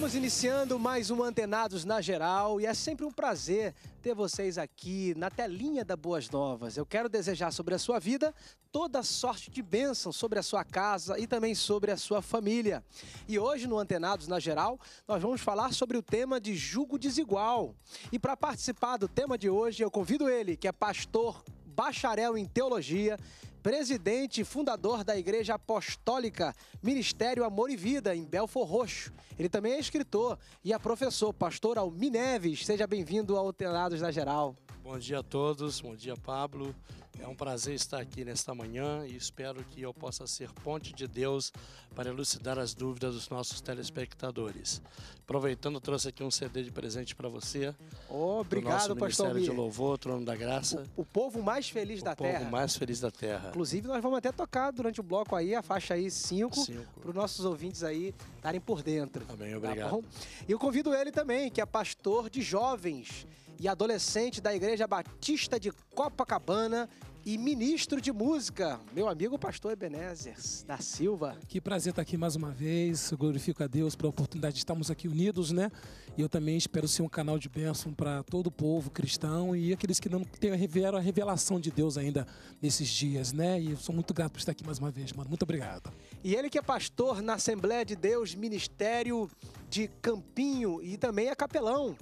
Estamos iniciando mais um Antenados na Geral e é sempre um prazer ter vocês aqui na telinha da Boas Novas. Eu quero desejar sobre a sua vida toda sorte de bênção sobre a sua casa e também sobre a sua família. E hoje no Antenados na Geral, nós vamos falar sobre o tema de julgo desigual. E para participar do tema de hoje, eu convido ele, que é pastor, bacharel em teologia presidente e fundador da Igreja Apostólica Ministério Amor e Vida, em Belfor Roxo. Ele também é escritor e é professor, pastor Almi Neves. Seja bem-vindo ao Tenados da Geral. Bom dia a todos, bom dia Pablo. É um prazer estar aqui nesta manhã e espero que eu possa ser ponte de Deus para elucidar as dúvidas dos nossos telespectadores. Aproveitando, trouxe aqui um CD de presente para você. Oh, obrigado, pastor Ministério de Louvor, Trono da Graça. O, o povo mais feliz o da terra. O povo mais feliz da terra. Inclusive, nós vamos até tocar durante o bloco aí a faixa aí 5 para os nossos ouvintes aí estarem por dentro. Amém, obrigado. Tá e eu convido ele também, que é pastor de jovens e adolescente da Igreja Batista de Copacabana e ministro de música, meu amigo pastor Ebenezer da Silva. Que prazer estar aqui mais uma vez. Eu glorifico a Deus pela oportunidade de estarmos aqui unidos, né? E eu também espero ser um canal de bênção para todo o povo cristão e aqueles que não têm a revelação de Deus ainda nesses dias, né? E eu sou muito grato por estar aqui mais uma vez, mano. Muito obrigado. E ele que é pastor na Assembleia de Deus, Ministério de Campinho e também é capelão.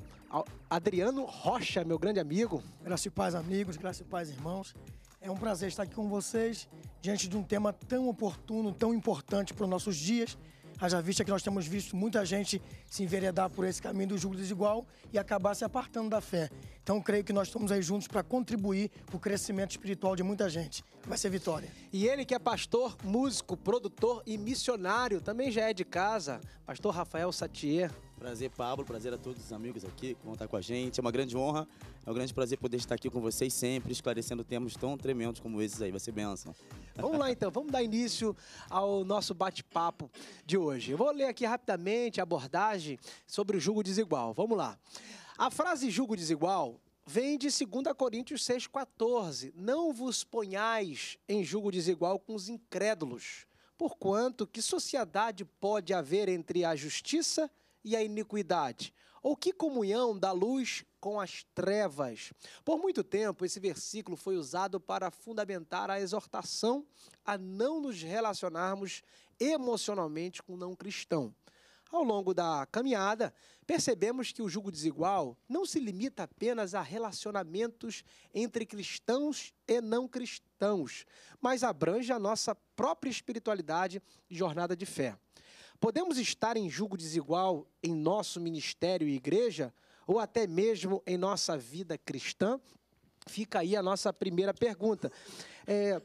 Adriano Rocha, meu grande amigo. Graças e paz, amigos, graças e paz, irmãos. É um prazer estar aqui com vocês diante de um tema tão oportuno, tão importante para os nossos dias. Haja vista que nós temos visto muita gente se enveredar por esse caminho do julgo desigual e acabar se apartando da fé. Então, creio que nós estamos aí juntos para contribuir para o crescimento espiritual de muita gente. Vai ser vitória. E ele que é pastor, músico, produtor e missionário, também já é de casa, pastor Rafael Satier. Prazer, Pablo. Prazer a todos os amigos aqui que vão estar com a gente. É uma grande honra, é um grande prazer poder estar aqui com vocês sempre, esclarecendo temas tão tremendos como esses aí. Vai ser. Vamos lá então, vamos dar início ao nosso bate-papo de hoje. Eu vou ler aqui rapidamente a abordagem sobre o julgo desigual. Vamos lá. A frase julgo desigual vem de 2 Coríntios 6,14. Não vos ponhais em julgo desigual com os incrédulos. Porquanto, que sociedade pode haver entre a justiça e a iniquidade? Ou que comunhão da luz com as trevas? Por muito tempo, esse versículo foi usado para fundamentar a exortação a não nos relacionarmos emocionalmente com o não cristão. Ao longo da caminhada, percebemos que o jugo desigual não se limita apenas a relacionamentos entre cristãos e não cristãos, mas abrange a nossa própria espiritualidade e jornada de fé. Podemos estar em julgo desigual em nosso ministério e igreja, ou até mesmo em nossa vida cristã? Fica aí a nossa primeira pergunta. É,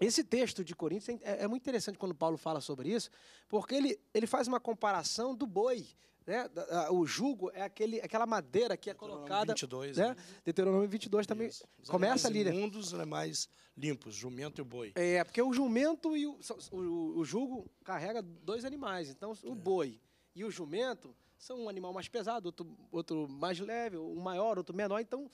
esse texto de Coríntios é, é, muito interessante quando Paulo fala sobre isso, porque ele, ele faz uma comparação do boi. Né? O jugo é aquele, aquela madeira que é colocada. 22, né? né? Deuteronômio 22 também Isso. Os começa ali. Né? Imundos, né? mais limpos, jumento e o boi. É, porque o jumento e o, o, o jugo carrega dois animais. Então, o é. boi e o jumento são um animal mais pesado, outro, outro mais leve, um maior, outro menor. Então,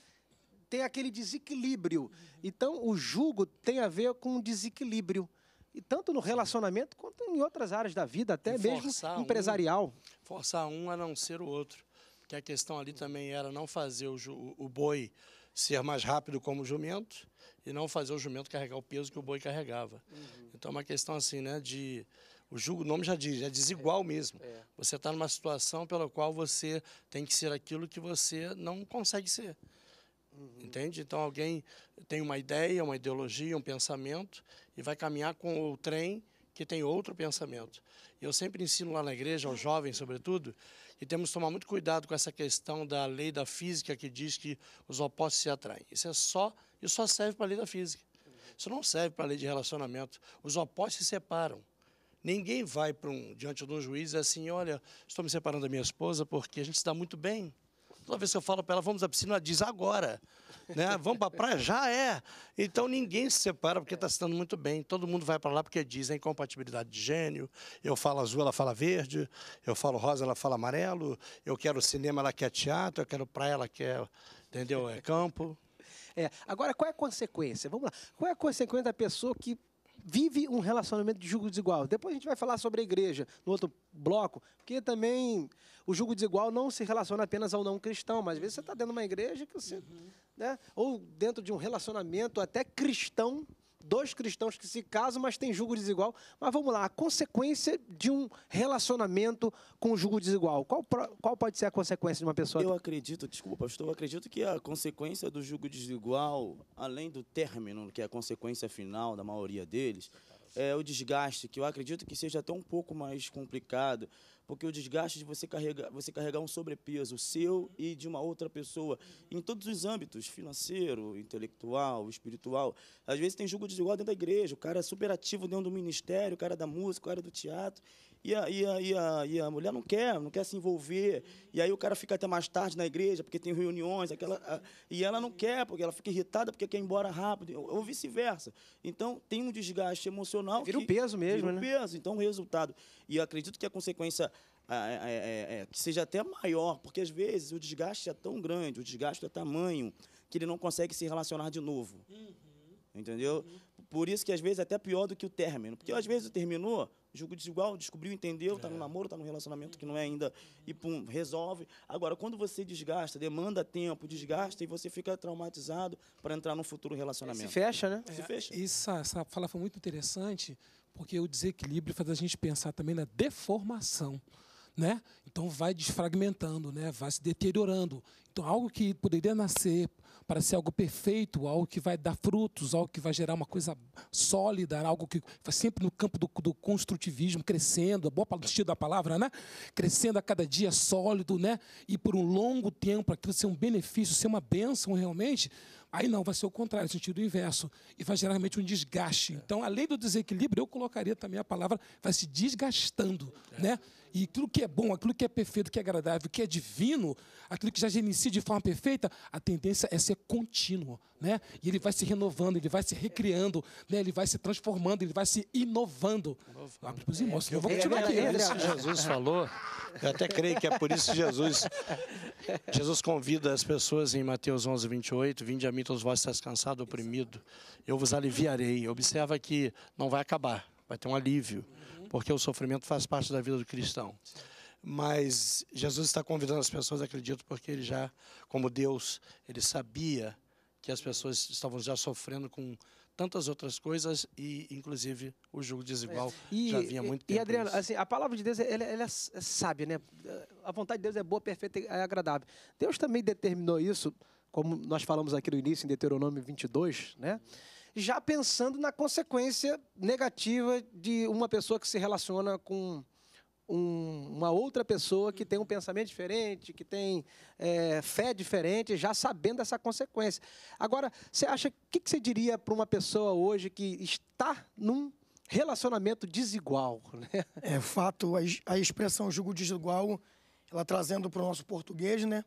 tem aquele desequilíbrio. Então, o jugo tem a ver com desequilíbrio. E tanto no relacionamento quanto em outras áreas da vida, até mesmo empresarial. Um, forçar um a não ser o outro. Porque a questão ali também era não fazer o, o boi ser mais rápido como o jumento e não fazer o jumento carregar o peso que o boi carregava. Uhum. Então, é uma questão assim, né, de... O o nome já diz, é desigual é, mesmo. É. Você está numa situação pela qual você tem que ser aquilo que você não consegue ser. Uhum. Entende? Então alguém tem uma ideia, uma ideologia, um pensamento e vai caminhar com o trem que tem outro pensamento. Eu sempre ensino lá na igreja, aos jovens sobretudo, que temos que tomar muito cuidado com essa questão da lei da física que diz que os opostos se atraem. Isso é só, isso só serve para a lei da física. Isso não serve para a lei de relacionamento. Os opostos se separam. Ninguém vai para um, diante de um juiz e assim, olha, estou me separando da minha esposa porque a gente se dá muito bem. Toda vez que eu falo para ela, vamos à piscina, ela diz agora. Né? Vamos para a praia? Já é. Então ninguém se separa porque está se dando muito bem. Todo mundo vai para lá porque diz a incompatibilidade de gênio. Eu falo azul, ela fala verde. Eu falo rosa, ela fala amarelo. Eu quero cinema, ela quer teatro. Eu quero praia, ela quer, entendeu? É campo. É. Agora, qual é a consequência? Vamos lá. Qual é a consequência da pessoa que vive um relacionamento de julgo desigual. Depois a gente vai falar sobre a igreja no outro bloco, porque também o julgo desigual não se relaciona apenas ao não cristão, mas às vezes você está dentro de uma igreja que você. Uhum. Né, ou dentro de um relacionamento até cristão dois cristãos que se casam, mas têm julgo desigual. Mas vamos lá, a consequência de um relacionamento com julgo desigual. Qual, qual pode ser a consequência de uma pessoa? Eu acredito, desculpa, pastor, eu acredito que a consequência do julgo desigual, além do término, que é a consequência final da maioria deles, é o desgaste, que eu acredito que seja até um pouco mais complicado, porque o desgaste de você carregar, você carregar um sobrepeso seu e de uma outra pessoa, em todos os âmbitos, financeiro, intelectual, espiritual. Às vezes tem julgo desigual dentro da igreja, o cara é super ativo dentro do ministério, o cara é da música, o cara é do teatro, e a, e, a, e, a, e a mulher não quer, não quer se envolver. E aí o cara fica até mais tarde na igreja, porque tem reuniões, aquela, a, e ela não quer, porque ela fica irritada, porque quer ir embora rápido, ou, ou vice-versa. Então tem um desgaste emocional. Vira um peso mesmo, vira um né? peso. Então o resultado. E acredito que a consequência é, é, é, que seja até maior, porque às vezes o desgaste é tão grande, o desgaste é tamanho, que ele não consegue se relacionar de novo. Uhum. Entendeu? Uhum. Por isso que às vezes é até pior do que o término. Porque às vezes terminou, julgo desigual, descobriu, entendeu, está no é. namoro, está no relacionamento que não é ainda, e pum, resolve. Agora, quando você desgasta, demanda tempo, desgasta, e você fica traumatizado para entrar num futuro relacionamento. Se fecha, né? É, Se fecha. Isso, essa fala foi muito interessante, porque o desequilíbrio faz a gente pensar também na deformação. Né? Então vai desfragmentando, né? vai se deteriorando. Então algo que poderia nascer para ser algo perfeito, algo que vai dar frutos, algo que vai gerar uma coisa sólida, algo que vai sempre no campo do, do construtivismo, crescendo, a boa sentido da palavra, né? Crescendo a cada dia sólido, né? E por um longo tempo, aquilo ser um benefício, ser uma bênção realmente, Aí não, vai ser o contrário, no sentido inverso. E vai gerar realmente um desgaste. Então, além do desequilíbrio, eu colocaria também a palavra vai se desgastando. Né? E aquilo que é bom, aquilo que é perfeito, que é agradável, que é divino, aquilo que já gerencia de forma perfeita, a tendência é ser contínuo. Né? E ele vai se renovando, ele vai se recriando, né? ele vai se transformando, ele vai se inovando. Abre para os irmãos, eu vou continuar aqui. É, isso que Jesus falou, eu até creio que é por isso que Jesus, Jesus convida as pessoas em Mateus 11, 28, vinde a mim todos vós estáis cansados, oprimido, eu vos aliviarei. Observa que não vai acabar, vai ter um alívio porque o sofrimento faz parte da vida do cristão. Mas Jesus está convidando as pessoas, acredito, porque ele já, como Deus, ele sabia que as pessoas estavam já sofrendo com tantas outras coisas e inclusive o jogo desigual é. e, já vinha muito tempo. E Adriano, assim, a palavra de Deus ela, ela, é sábia, né? A vontade de Deus é boa, perfeita e agradável. Deus também determinou isso, como nós falamos aqui no início em Deuteronômio 22, né? Já pensando na consequência negativa de uma pessoa que se relaciona com um, uma outra pessoa que tem um pensamento diferente, que tem é, fé diferente, já sabendo dessa consequência. Agora, você acha, o que, que você diria para uma pessoa hoje que está num relacionamento desigual? Né? É fato, a, expressão jugo desigual, ela trazendo para o nosso português, né?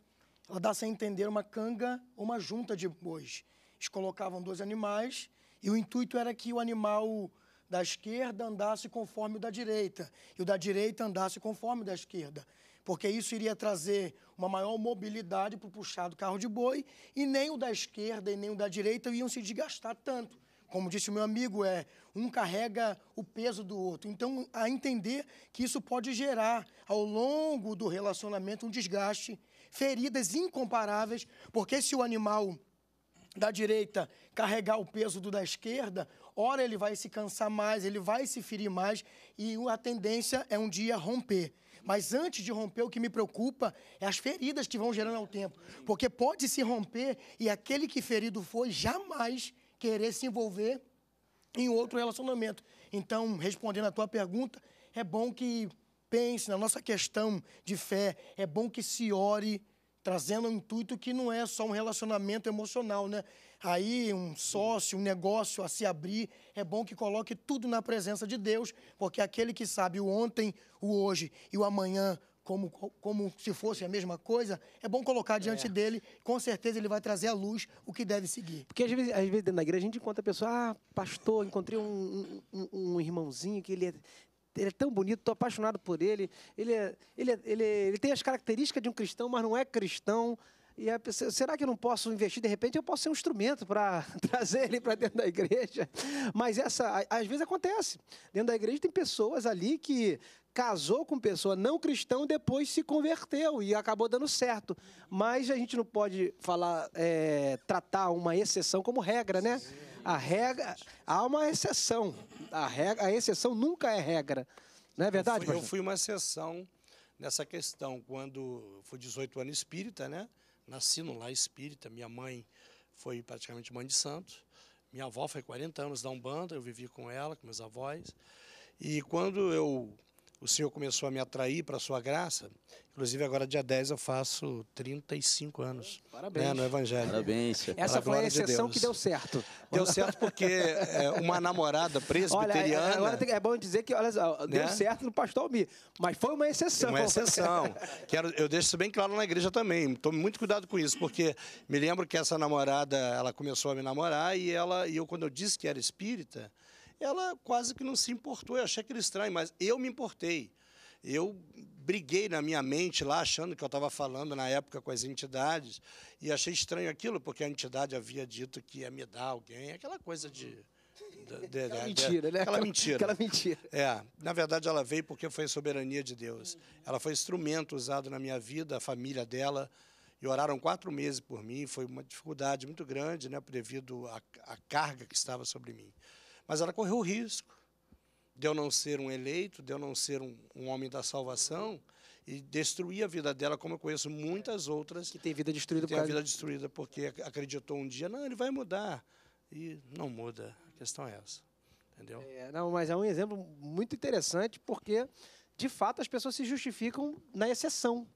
Ela dá-se a entender uma canga ou uma junta de bois. Eles colocavam dois animais e o intuito era que o animal da esquerda andasse conforme o da direita e o da direita andasse conforme o da esquerda, porque isso iria trazer uma maior mobilidade para o puxado carro de boi e nem o da esquerda e nem o da direita iam se desgastar tanto. Como disse o meu amigo, é um carrega o peso do outro. Então, a entender que isso pode gerar ao longo do relacionamento um desgaste, feridas incomparáveis, porque se o animal da direita carregar o peso do da esquerda, ora ele vai se cansar mais, ele vai se ferir mais e a tendência é um dia romper. Mas antes de romper, o que me preocupa é as feridas que vão gerando ao tempo. Porque pode se romper e aquele que ferido foi jamais querer se envolver em outro relacionamento. Então, respondendo a tua pergunta, é bom que pense na nossa questão de fé, é bom que se ore trazendo um intuito que não é só um relacionamento emocional, né? Aí um sócio, um negócio a se abrir, é bom que coloque tudo na presença de Deus, porque aquele que sabe o ontem, o hoje e o amanhã como, como se fosse a mesma coisa, é bom colocar diante é. dele, com certeza ele vai trazer à luz o que deve seguir. Porque às vezes, às vezes dentro da igreja a gente encontra a pessoa, ah, pastor, encontrei um, um, um irmãozinho que ele é ele é tão bonito, estou apaixonado por ele. Ele, é, ele, é, ele, é, ele tem as características de um cristão, mas não é cristão. E será que eu não posso investir? De repente eu posso ser um instrumento para trazer ele para dentro da igreja. Mas essa, às vezes acontece. Dentro da igreja tem pessoas ali que casou com pessoa não cristão, depois se converteu e acabou dando certo. Mas a gente não pode falar, é, tratar uma exceção como regra, né? A regra, há uma exceção. A, regra, a exceção nunca é regra. Não é verdade, eu fui, eu fui uma exceção nessa questão. Quando fui 18 anos espírita, né? Nasci no lar espírita. Minha mãe foi praticamente mãe de santo. Minha avó foi 40 anos da Umbanda, eu vivi com ela, com meus avós. E quando eu o Senhor começou a me atrair para a sua graça, inclusive agora dia 10 eu faço 35 anos Parabéns. né, no Evangelho. Parabéns. Essa foi a de exceção Deus. que deu certo. Deu certo porque é, uma namorada Olha, é- presbiteriana... agora é bom dizer que olha deu Né? certo no pastor Almir, mas foi uma exceção. Uma exceção. Quero, eu deixo isso bem claro na igreja também. Tome muito cuidado com isso, porque me lembro que essa namorada, ela começou a me namorar e ela, e eu quando eu disse que era espírita, ela quase que não se importou. Eu achei aquilo estranho, mas eu me importei. Eu briguei na minha mente lá, achando que eu estava falando na época com as entidades, e achei estranho aquilo, porque a entidade havia dito que ia me dar alguém, aquela coisa de. de- de- Aquela de- mentira, né? Aquela mentira. Aquela mentira. É, na verdade ela veio porque foi soberania de Deus. Ela foi instrumento usado na minha vida, a família dela, e oraram quatro meses por mim. Foi uma dificuldade muito grande, né, devido à, à carga que estava sobre mim. Mas ela correu o risco de eu não ser um eleito, de eu não ser um, um homem da salvação e destruir a vida dela, como eu conheço muitas outras Que tem vida destruída que por tem a vida destruída porque ac- acreditou um dia, não, ele vai mudar. E não muda. A questão é essa. Entendeu? É, não, mas é um exemplo muito interessante porque, de fato, as pessoas se justificam na exceção.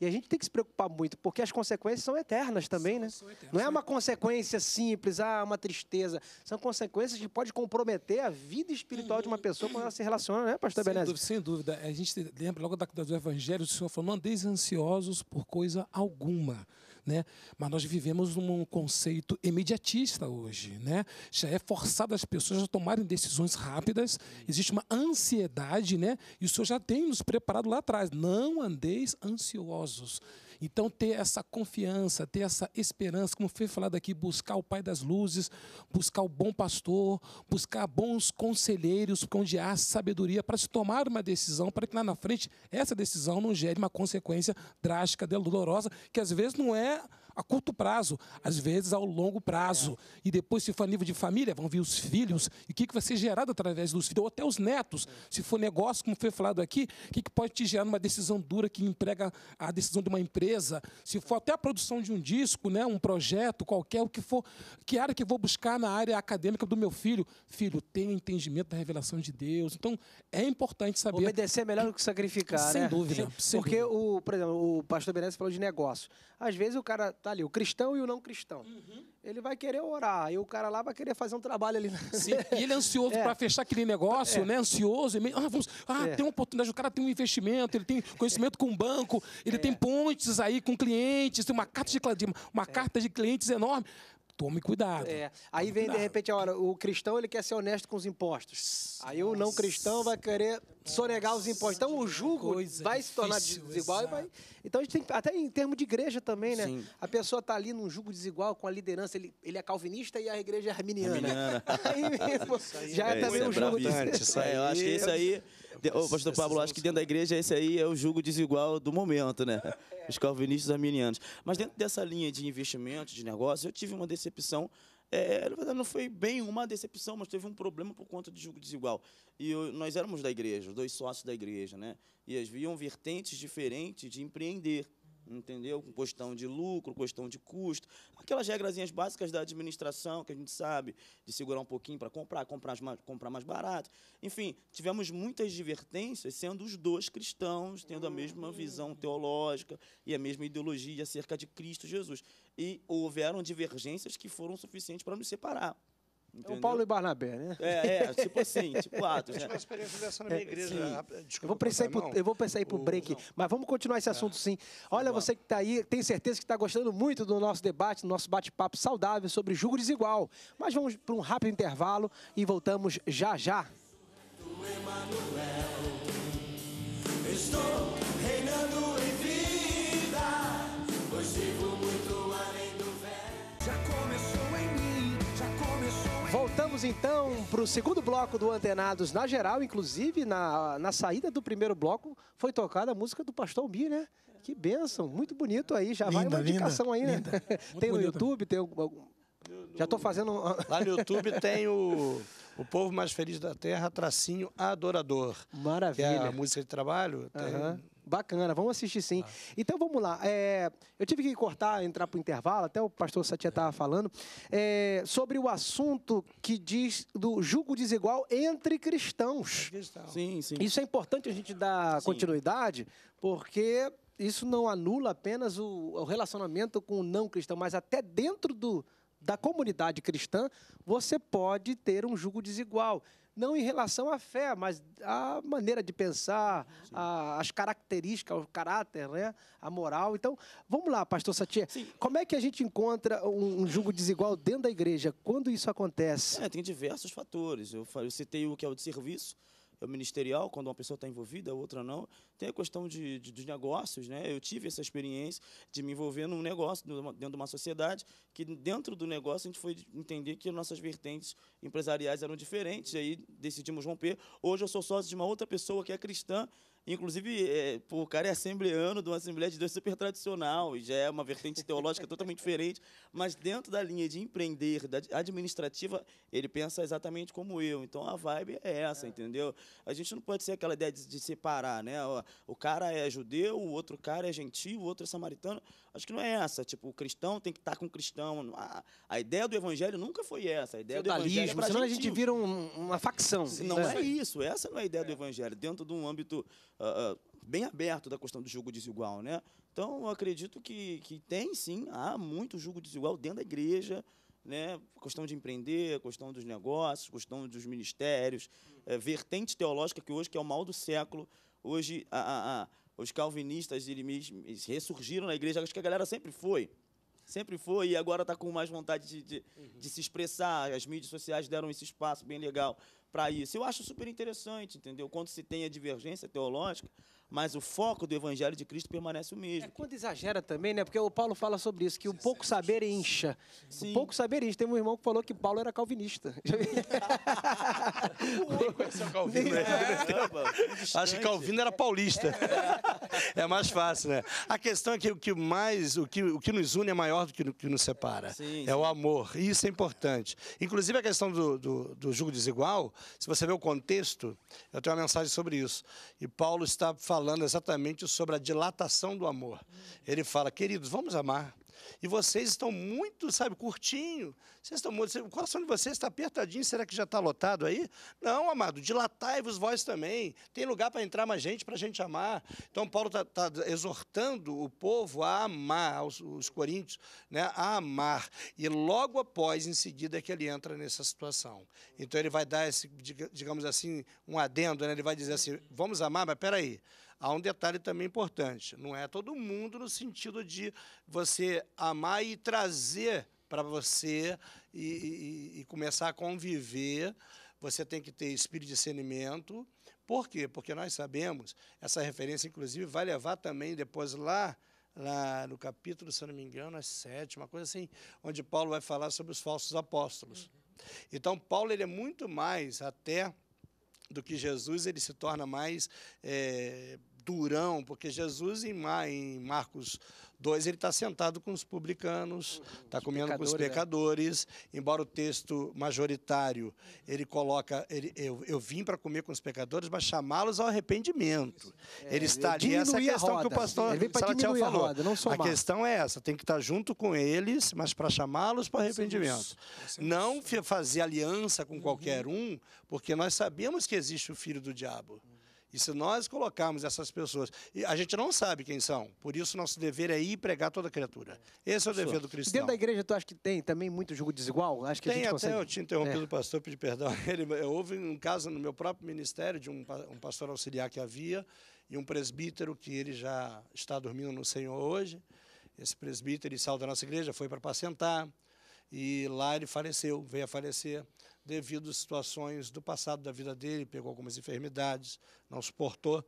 E a gente tem que se preocupar muito, porque as consequências são eternas também, né? são eternas. Não é uma consequência simples, ah, uma tristeza. São consequências que podem comprometer a vida espiritual de uma pessoa quando ela se relaciona, né, pastor Sem dúvida, sem dúvida. A gente lembra logo da, do Evangelho, o Senhor falou, não andeis ansiosos por coisa alguma. Né? Mas nós vivemos num conceito imediatista hoje. Né? Já é forçado as pessoas a tomarem decisões rápidas, existe uma ansiedade, né? e o Senhor já tem nos preparado lá atrás. Não andeis ansiosos. Então, ter essa confiança, ter essa esperança, como foi falado aqui, buscar o Pai das Luzes, buscar o bom pastor, buscar bons conselheiros, onde há sabedoria para se tomar uma decisão, para que lá na frente essa decisão não gere uma consequência drástica, dolorosa, que às vezes não é a curto prazo, às vezes ao longo prazo. E depois, se for a nível de família, vão vir os filhos, e o que, que vai ser gerado através dos filhos, ou até os netos. Se for negócio, como foi falado aqui, o que, que pode te gerar uma decisão dura que emprega a decisão de uma empresa, se for até a produção de um disco, né, um projeto qualquer, o que for, que área que eu vou buscar na área acadêmica do meu filho. Filho, tenha entendimento da revelação de Deus. Então, é importante saber. Obedecer é melhor do que sacrificar, Sem né? dúvida, sem Porque, dúvida. o, por exemplo, o pastor Benésio falou de negócio. Às vezes o cara tá ali, o cristão e o não cristão. Uhum. Ele vai querer orar, e o cara lá vai querer fazer um trabalho ali. Sim, e ele é ansioso É. para fechar aquele negócio, né? Ansioso. e meio, Ah, vamos, ah É. tem uma oportunidade, o cara tem um investimento, ele tem conhecimento com o banco, ele tem pontes aí com clientes, tem uma carta de, uma carta de clientes enorme. Tome cuidado. É, aí vem, de cuidado. repente, a hora, o cristão ele quer ser honesto com os impostos. Aí o não cristão vai querer sonegar os impostos. Então o jugo Coisa vai se tornar difícil, desigual. e vai-. Então a gente tem que, até em termos de igreja também, né? Sim. A pessoa está ali num jugo desigual com a liderança, ele, ele é calvinista e a igreja é arminiana. Arminiana. Aí mesmo, já é, É, também isso um é jugo desigual. Isso É, eu acho que aí- esse aí, de- ô, pastor Pablo, acho que dentro da igreja esse aí é o jugo desigual do momento, né? Os calvinistas arminianos. Mas dentro dessa linha de investimento, de negócio, eu tive uma decepção. É, na verdade, não foi bem uma decepção, mas teve um problema por conta de jugo desigual. E eu- nós éramos da igreja, os dois sócios da igreja, né? E haviam vertentes diferentes de empreender entendeu? Com questão de lucro, questão de custo, aquelas regrazinhas básicas da administração que a gente sabe, de segurar um pouquinho para comprar, comprar mais, comprar mais barato. Enfim, tivemos muitas divergências, sendo os dois cristãos, tendo a mesma visão teológica e a mesma ideologia acerca de Cristo Jesus. E houveram divergências que foram suficientes para nos separar. É o entendeu? Paulo e Barnabé, né? É, é, tipo assim, tipo Atos, Eu tive né? uma experiência dessa na minha igreja. rápida. Eu vou precisar ir pro, eu vou precisar ir pro O- break, não. mas vamos continuar esse assunto sim. Olha, você que está aí, tenho certeza que está gostando muito do nosso debate, do nosso bate-papo saudável sobre julgo desigual. Mas vamos para um rápido intervalo e voltamos já já. Estou reinando em Vamos então para o segundo bloco do Antenados na geral. Inclusive, na, na saída do primeiro bloco, foi tocada a música do Pastor Almir, né? Que bênção, muito bonito aí. Já vai Linda, uma indicação aí, né? tem no bonito. YouTube, tem algum- Já estou fazendo. Lá no YouTube tem o, o Povo Mais Feliz da Terra, tracinho adorador. Que é Maravilha. a música de trabalho. tem- Aham. Bacana, vamos assistir sim. Então vamos lá. é, eu tive que cortar, entrar para o intervalo, até o pastor Satia estava falando, é, sobre o assunto que diz do julgo desigual entre cristãos. Cristão. Sim, sim. Isso é importante a gente dar Sim. continuidade, porque isso não anula apenas o, o relacionamento com o não cristão, mas até dentro do, da comunidade cristã, você pode ter um julgo desigual. Não em relação à fé, mas à maneira de pensar, a- as características, o caráter, né? a moral. Então, vamos lá, pastor Satia. Como é que a gente encontra um, um julgo desigual dentro da igreja? Quando isso acontece? É, tem diversos fatores. Eu, eu citei o que é o de serviço, ministerial, quando uma pessoa está envolvida, a outra não. Tem a questão de, de, dos negócios, né? Eu tive essa experiência de me envolver num negócio, dentro de uma sociedade, que dentro do negócio a gente foi entender que nossas vertentes empresariais eram diferentes, e aí decidimos romper. Hoje eu sou sócio de uma outra pessoa que é cristã, Inclusive, é, pô, o cara é assembleano de uma Assembleia de Deus super tradicional, e já é uma vertente teológica totalmente diferente, mas dentro da linha de empreender, da administrativa, ele pensa exatamente como eu. Então a vibe é essa, entendeu? A gente não pode ser aquela ideia de, de separar, né? O, o cara é judeu, o outro cara é gentil, o outro é samaritano. Acho que não é essa. Tipo, o cristão tem que estar com o cristão. A, a ideia do evangelho nunca foi essa. A ideia do evangelho é Feudalismo, senão a gente vira um- uma facção. Não né? é isso, essa não é a ideia do evangelho, dentro de um âmbito ah, ah, bem aberto da questão do julgo desigual, né? Então, acredito que, que tem sim, há muito julgo desigual dentro da igreja, né? Questão de empreender, questão dos negócios, questão dos ministérios, eh, vertente teológica que hoje que é o mal do século. Hoje a- a- a- os calvinistas eles, ressurgiram na igreja, acho que a galera sempre foi. Sempre foi e agora está com mais vontade de, de, de se expressar. As mídias sociais deram esse espaço bem legal para isso. Eu acho super interessante, entendeu? Quando se tem a divergência teológica, mas o foco do Evangelho de Cristo permanece o É mesmo. quando exagera também, né? Porque o Paulo fala sobre isso, que o pouco saber incha. O Sim. pouco saber incha. Tem um irmão que falou que Paulo era calvinista. Conheceu Calvino, né? Caramba, Acho que Calvino era paulista. É mais fácil, né? A questão é que o que mais, o que, o que nos une é maior do que, o que nos separa. Sim, é o amor. E isso é importante. Inclusive a questão do, do, do julgo desigual, se você vê o contexto, eu tenho uma mensagem sobre isso. E Paulo está falando exatamente sobre a dilatação do amor. Ele fala, queridos, vamos amar. E vocês estão muito, sabe, curtinho. Vocês estão muito, o coração de vocês está apertadinho. Será que já está lotado aí? Não, amado, dilatai-vos vós também. Tem lugar para entrar mais gente, para a gente amar. Então, Paulo está exortando o povo a amar, os, os coríntios, né, a amar. E logo após, em seguida, é que ele entra nessa situação. Então, ele vai dar, esse, diga- digamos assim, um adendo, né? ele vai dizer assim: vamos amar, mas peraí. Há um detalhe também importante. Não é todo mundo no sentido de você amar e trazer para você e, e- e começar a conviver. Você tem que ter espírito de discernimento. Por quê? Porque nós sabemos, essa referência, inclusive, vai levar também depois lá, lá no capítulo, se não me engano, é sete, uma coisa assim, onde Paulo vai falar sobre os falsos apóstolos. Então, Paulo ele é muito mais até do que Jesus, ele se torna mais é, durão, porque Jesus, em, Ma- em Marcos 2, ele está sentado com os publicanos, está comendo com os pecadores, né? embora o texto majoritário, ele coloca, ele, eu, eu vim para comer com os pecadores, mas chamá-los ao arrependimento. ele está ali, essa é a a questão que o pastor Salatiel diminuir a falou. roda, a questão é essa, tem que estar junto com eles, mas para chamá-los para arrependimento. Não fazer aliança com qualquer um, porque nós sabemos que existe o filho do diabo. E se nós colocarmos essas pessoas, e a gente não sabe quem são, por isso nosso dever é ir pregar toda criatura. Esse é o dever do cristão. Dentro da igreja, tu acha que tem também muito julgo desigual? Acho que a Tem gente até, consegue... eu tinha interrompido É. o pastor, pedi perdão. Ele, houve um caso no meu próprio ministério de um, um pastor auxiliar que havia e um presbítero que ele já está dormindo no Senhor hoje. Esse presbítero, ele saiu da nossa igreja, foi para apacentar e lá ele faleceu, veio a falecer devido a situações do passado da vida dele, pegou algumas enfermidades, não suportou.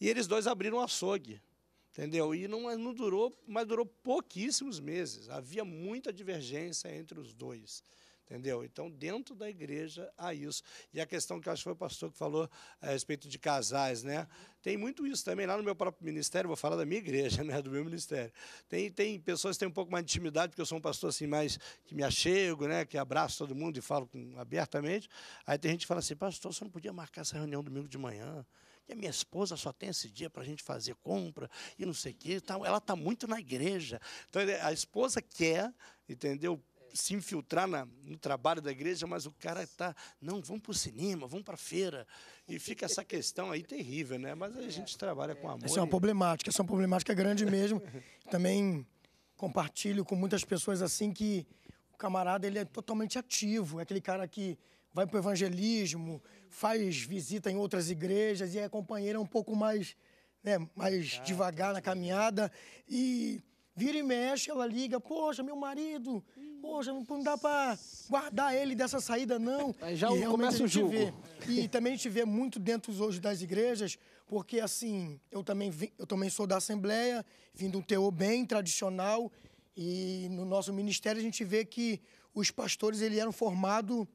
E eles dois abriram um açougue, entendeu? E não, não durou, mas durou pouquíssimos meses. Havia muita divergência entre os dois. Entendeu? Então, dentro da igreja há isso. E a questão que eu acho que foi o pastor que falou a respeito de casais, né? Tem muito isso também lá no meu próprio ministério, vou falar da minha igreja, né? do meu ministério. Tem, tem pessoas que têm um pouco mais de intimidade, porque eu sou um pastor assim mais que me achego, né? que abraço todo mundo e falo com, abertamente. Aí tem gente que fala assim, pastor, você não podia marcar essa reunião domingo de manhã? E a minha esposa só tem esse dia para a gente fazer compra e não sei o quê. Ela está muito na igreja. Então, a esposa quer, entendeu? Se infiltrar na, no trabalho da igreja, mas o cara está, não, vamos para o cinema, vamos para a feira. E fica essa questão aí terrível, né? Mas a gente trabalha com amor. Essa é uma problemática, essa é uma problemática grande mesmo. Também compartilho com muitas pessoas assim que o camarada ele é totalmente ativo, é aquele cara que vai para o evangelismo, faz visita em outras igrejas e é companheiro um pouco mais, né, mais devagar na caminhada e vira e mexe, ela liga, poxa, meu marido, poxa, não dá para guardar ele dessa saída, não. Aí já e começa o jogo. Vê. E também a gente vê muito dentro hoje das igrejas, porque assim, eu também, vim, eu também sou da Assembleia, vim de um teor bem tradicional, e no nosso ministério a gente vê que os pastores eles eram formados,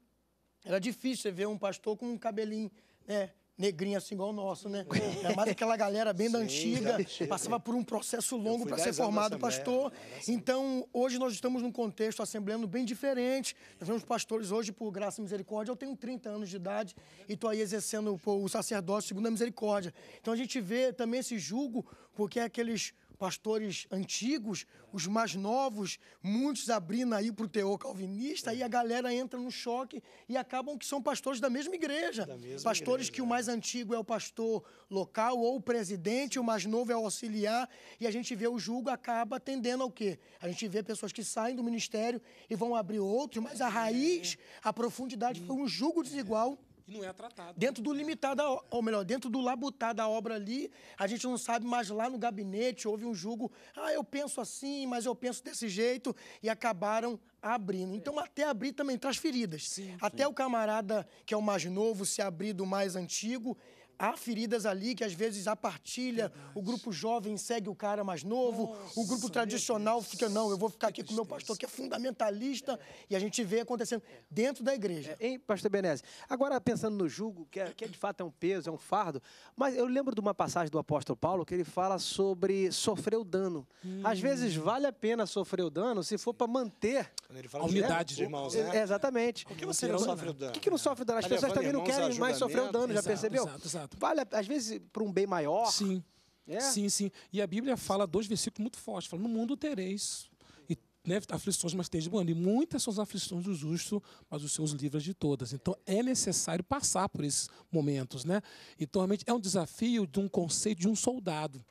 era difícil você ver um pastor com um cabelinho, né? Negrinho assim igual o nosso, né? É mais aquela galera bem Sim, da antiga, passava por um processo longo para ser formado pastor. Então, hoje nós estamos num contexto assembleando bem diferente. Nós vemos pastores hoje, por graça e misericórdia, eu tenho 30 anos de idade e estou aí exercendo o sacerdócio segundo a misericórdia. Então, a gente vê também esse julgo, porque é aqueles pastores antigos, os mais novos, muitos abrindo aí para o teor calvinista, é. e a galera entra no choque e acabam que são pastores da mesma igreja. Da mesma pastores igreja, que é. o mais antigo é o pastor local ou o presidente, o mais novo é o auxiliar, e a gente vê o julgo acaba tendendo ao quê? A gente vê pessoas que saem do ministério e vão abrir outros, mas a raiz, a profundidade foi um julgo desigual e não é tratado. Dentro do limitado, ou melhor, dentro do labutar da obra ali, a gente não sabe, mas lá no gabinete houve um julgo. Ah, eu penso assim, mas eu penso desse jeito. E acabaram abrindo. Então, até abrir também traz feridas. Sim, até sim. o camarada que é o mais novo se abrir do mais antigo há feridas ali que às vezes a partilha, Verdade. o grupo jovem segue o cara mais novo, Nossa, o grupo tradicional fica, não, eu vou ficar aqui com o meu pastor que é fundamentalista, é. e a gente vê acontecendo dentro da igreja. É, hein, pastor Benese? Agora, pensando no jugo, que, é, que é, de fato é um peso, é um fardo, mas eu lembro de uma passagem do apóstolo Paulo que ele fala sobre sofrer o dano. Hum. Às vezes vale a pena sofrer o dano se for para manter a unidade de irmãos, né? exatamente. Por que você não sofre o dano? Por que, que não sofre o dano? As pessoas também não querem mais sofrer o dano, já percebeu? Exato, exato exato. Vale, às vezes, para um bem maior. Sim. É? Sim, sim. E a Bíblia fala dois versículos muito fortes. Fala, no mundo tereis e, né, aflições, mas tereis bom. E muitas são as aflições do justo, mas os seus livros de todas. Então, é necessário passar por esses momentos. Né? Então, realmente, é um desafio de um conceito de um soldado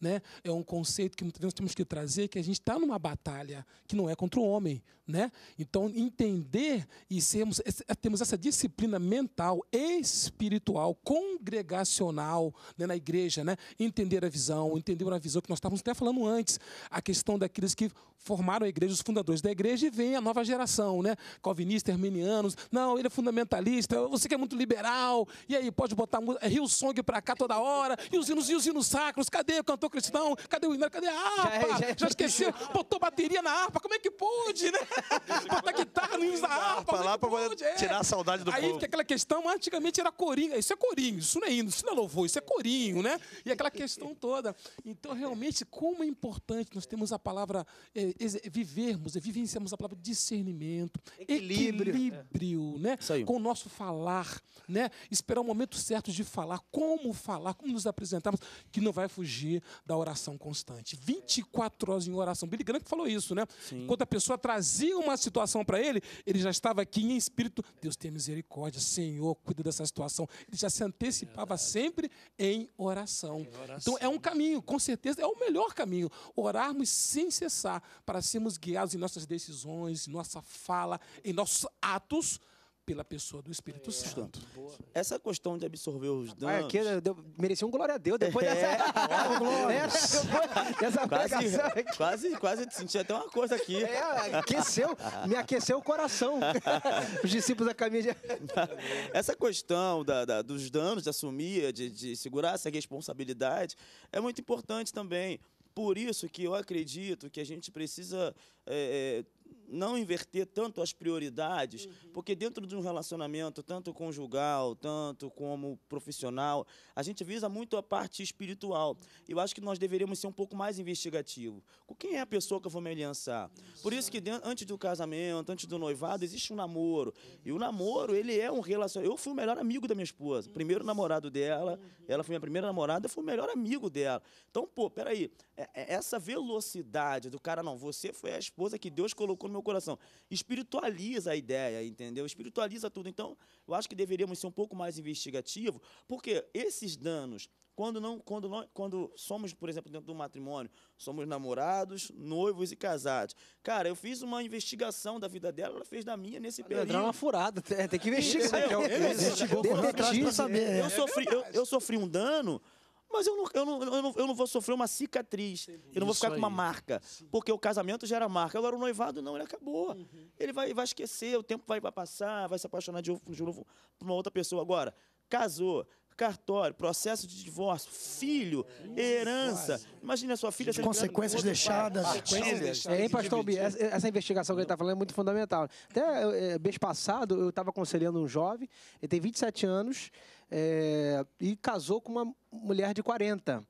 né? É um conceito que muitas vezes temos que trazer que a gente está numa batalha que não é contra o homem, né? Então entender e sermos temos essa disciplina mental, espiritual, congregacional né, na igreja, né? Entender a visão, entender a visão que nós estávamos até falando antes, a questão daqueles que formaram a igreja, os fundadores da igreja e vem a nova geração, né? Calvinistas, não, ele é fundamentalista, você que é muito liberal, e aí pode botar Rio Song para cá toda hora, e os hinos, e os hinos sacros, cadê o cantor cristão, cadê o hino? Cadê a harpa? Já, é, já, é já esqueceu? Botou bateria na harpa, como é que pôde, né? Botar guitarra no hino da harpa. lá pra poder é. tirar a saudade do Aí povo. Aí fica aquela questão, antigamente era corinho. Isso é corinho, isso não é hino, isso não é louvor, isso é corinho, né? E aquela questão toda. Então, realmente, como é importante nós temos a palavra, é, é, vivermos, vivenciamos a palavra discernimento, equilíbrio, equilíbrio né? Com o nosso falar, né? Esperar o momento certo de falar, como falar, como nos apresentarmos, que não vai fugir da oração constante. 24 horas em oração. Billy Graham que falou isso, né? Sim. Quando a pessoa trazia uma situação para ele, ele já estava aqui em espírito. Deus tem misericórdia, Senhor, cuida dessa situação. Ele já se antecipava é sempre em oração. em oração. Então é um caminho, com certeza, é o melhor caminho. Orarmos sem cessar para sermos guiados em nossas decisões, em nossa fala, em nossos atos pela pessoa do Espírito é, Santo. Essa questão de absorver os danos. aqui deu, merecia um glória a Deus depois é. dessa. dessa quase, quase, quase senti até uma coisa aqui. É, aqueceu, me aqueceu o coração. Os discípulos da caminha de... Essa questão da, da, dos danos, de assumir, de, de segurar essa responsabilidade, é muito importante também. Por isso que eu acredito que a gente precisa é, não inverter tanto as prioridades, porque dentro de um relacionamento, tanto conjugal, tanto como profissional, a gente visa muito a parte espiritual. Eu acho que nós deveríamos ser um pouco mais investigativos. Com quem é a pessoa que eu vou me aliançar? Por isso que dentro, antes do casamento, antes do noivado, existe um namoro. E o namoro, ele é um relacionamento. Eu fui o melhor amigo da minha esposa, primeiro namorado dela, ela foi minha primeira namorada, eu fui o melhor amigo dela. Então, pô, peraí, é- é essa velocidade do cara, não, você foi a esposa que Deus colocou no meu coração. Espiritualiza a ideia, entendeu? Espiritualiza tudo. Então, eu acho que deveríamos ser um pouco mais investigativos, porque esses danos, quando não, quando não, quando somos, por exemplo, dentro do matrimônio, somos namorados, noivos e casados. Cara, eu fiz uma investigação da vida dela, ela fez da minha nesse Entrar uma período. furada, tem tem que investigar. Eu sofri, eu, eu sofri um dano, mas eu não, eu, não, eu, não, eu não vou sofrer uma cicatriz. Eu não vou ficar com uma marca. Porque o casamento gera marca. Agora o noivado não, ele acabou. Ele vai, vai esquecer, o tempo vai, vai passar, vai se apaixonar de, novo- de novo por uma outra pessoa. Agora, casou. Cartório, processo de divórcio, filho, herança. Imagina a sua filha sendo Consequências deixadas. É, hein, pastor Bi, essa, essa investigação que ele está falando é muito fundamental. Até é, mês passado, eu estava aconselhando um jovem, ele tem 27 anos é, e casou com uma mulher de 40.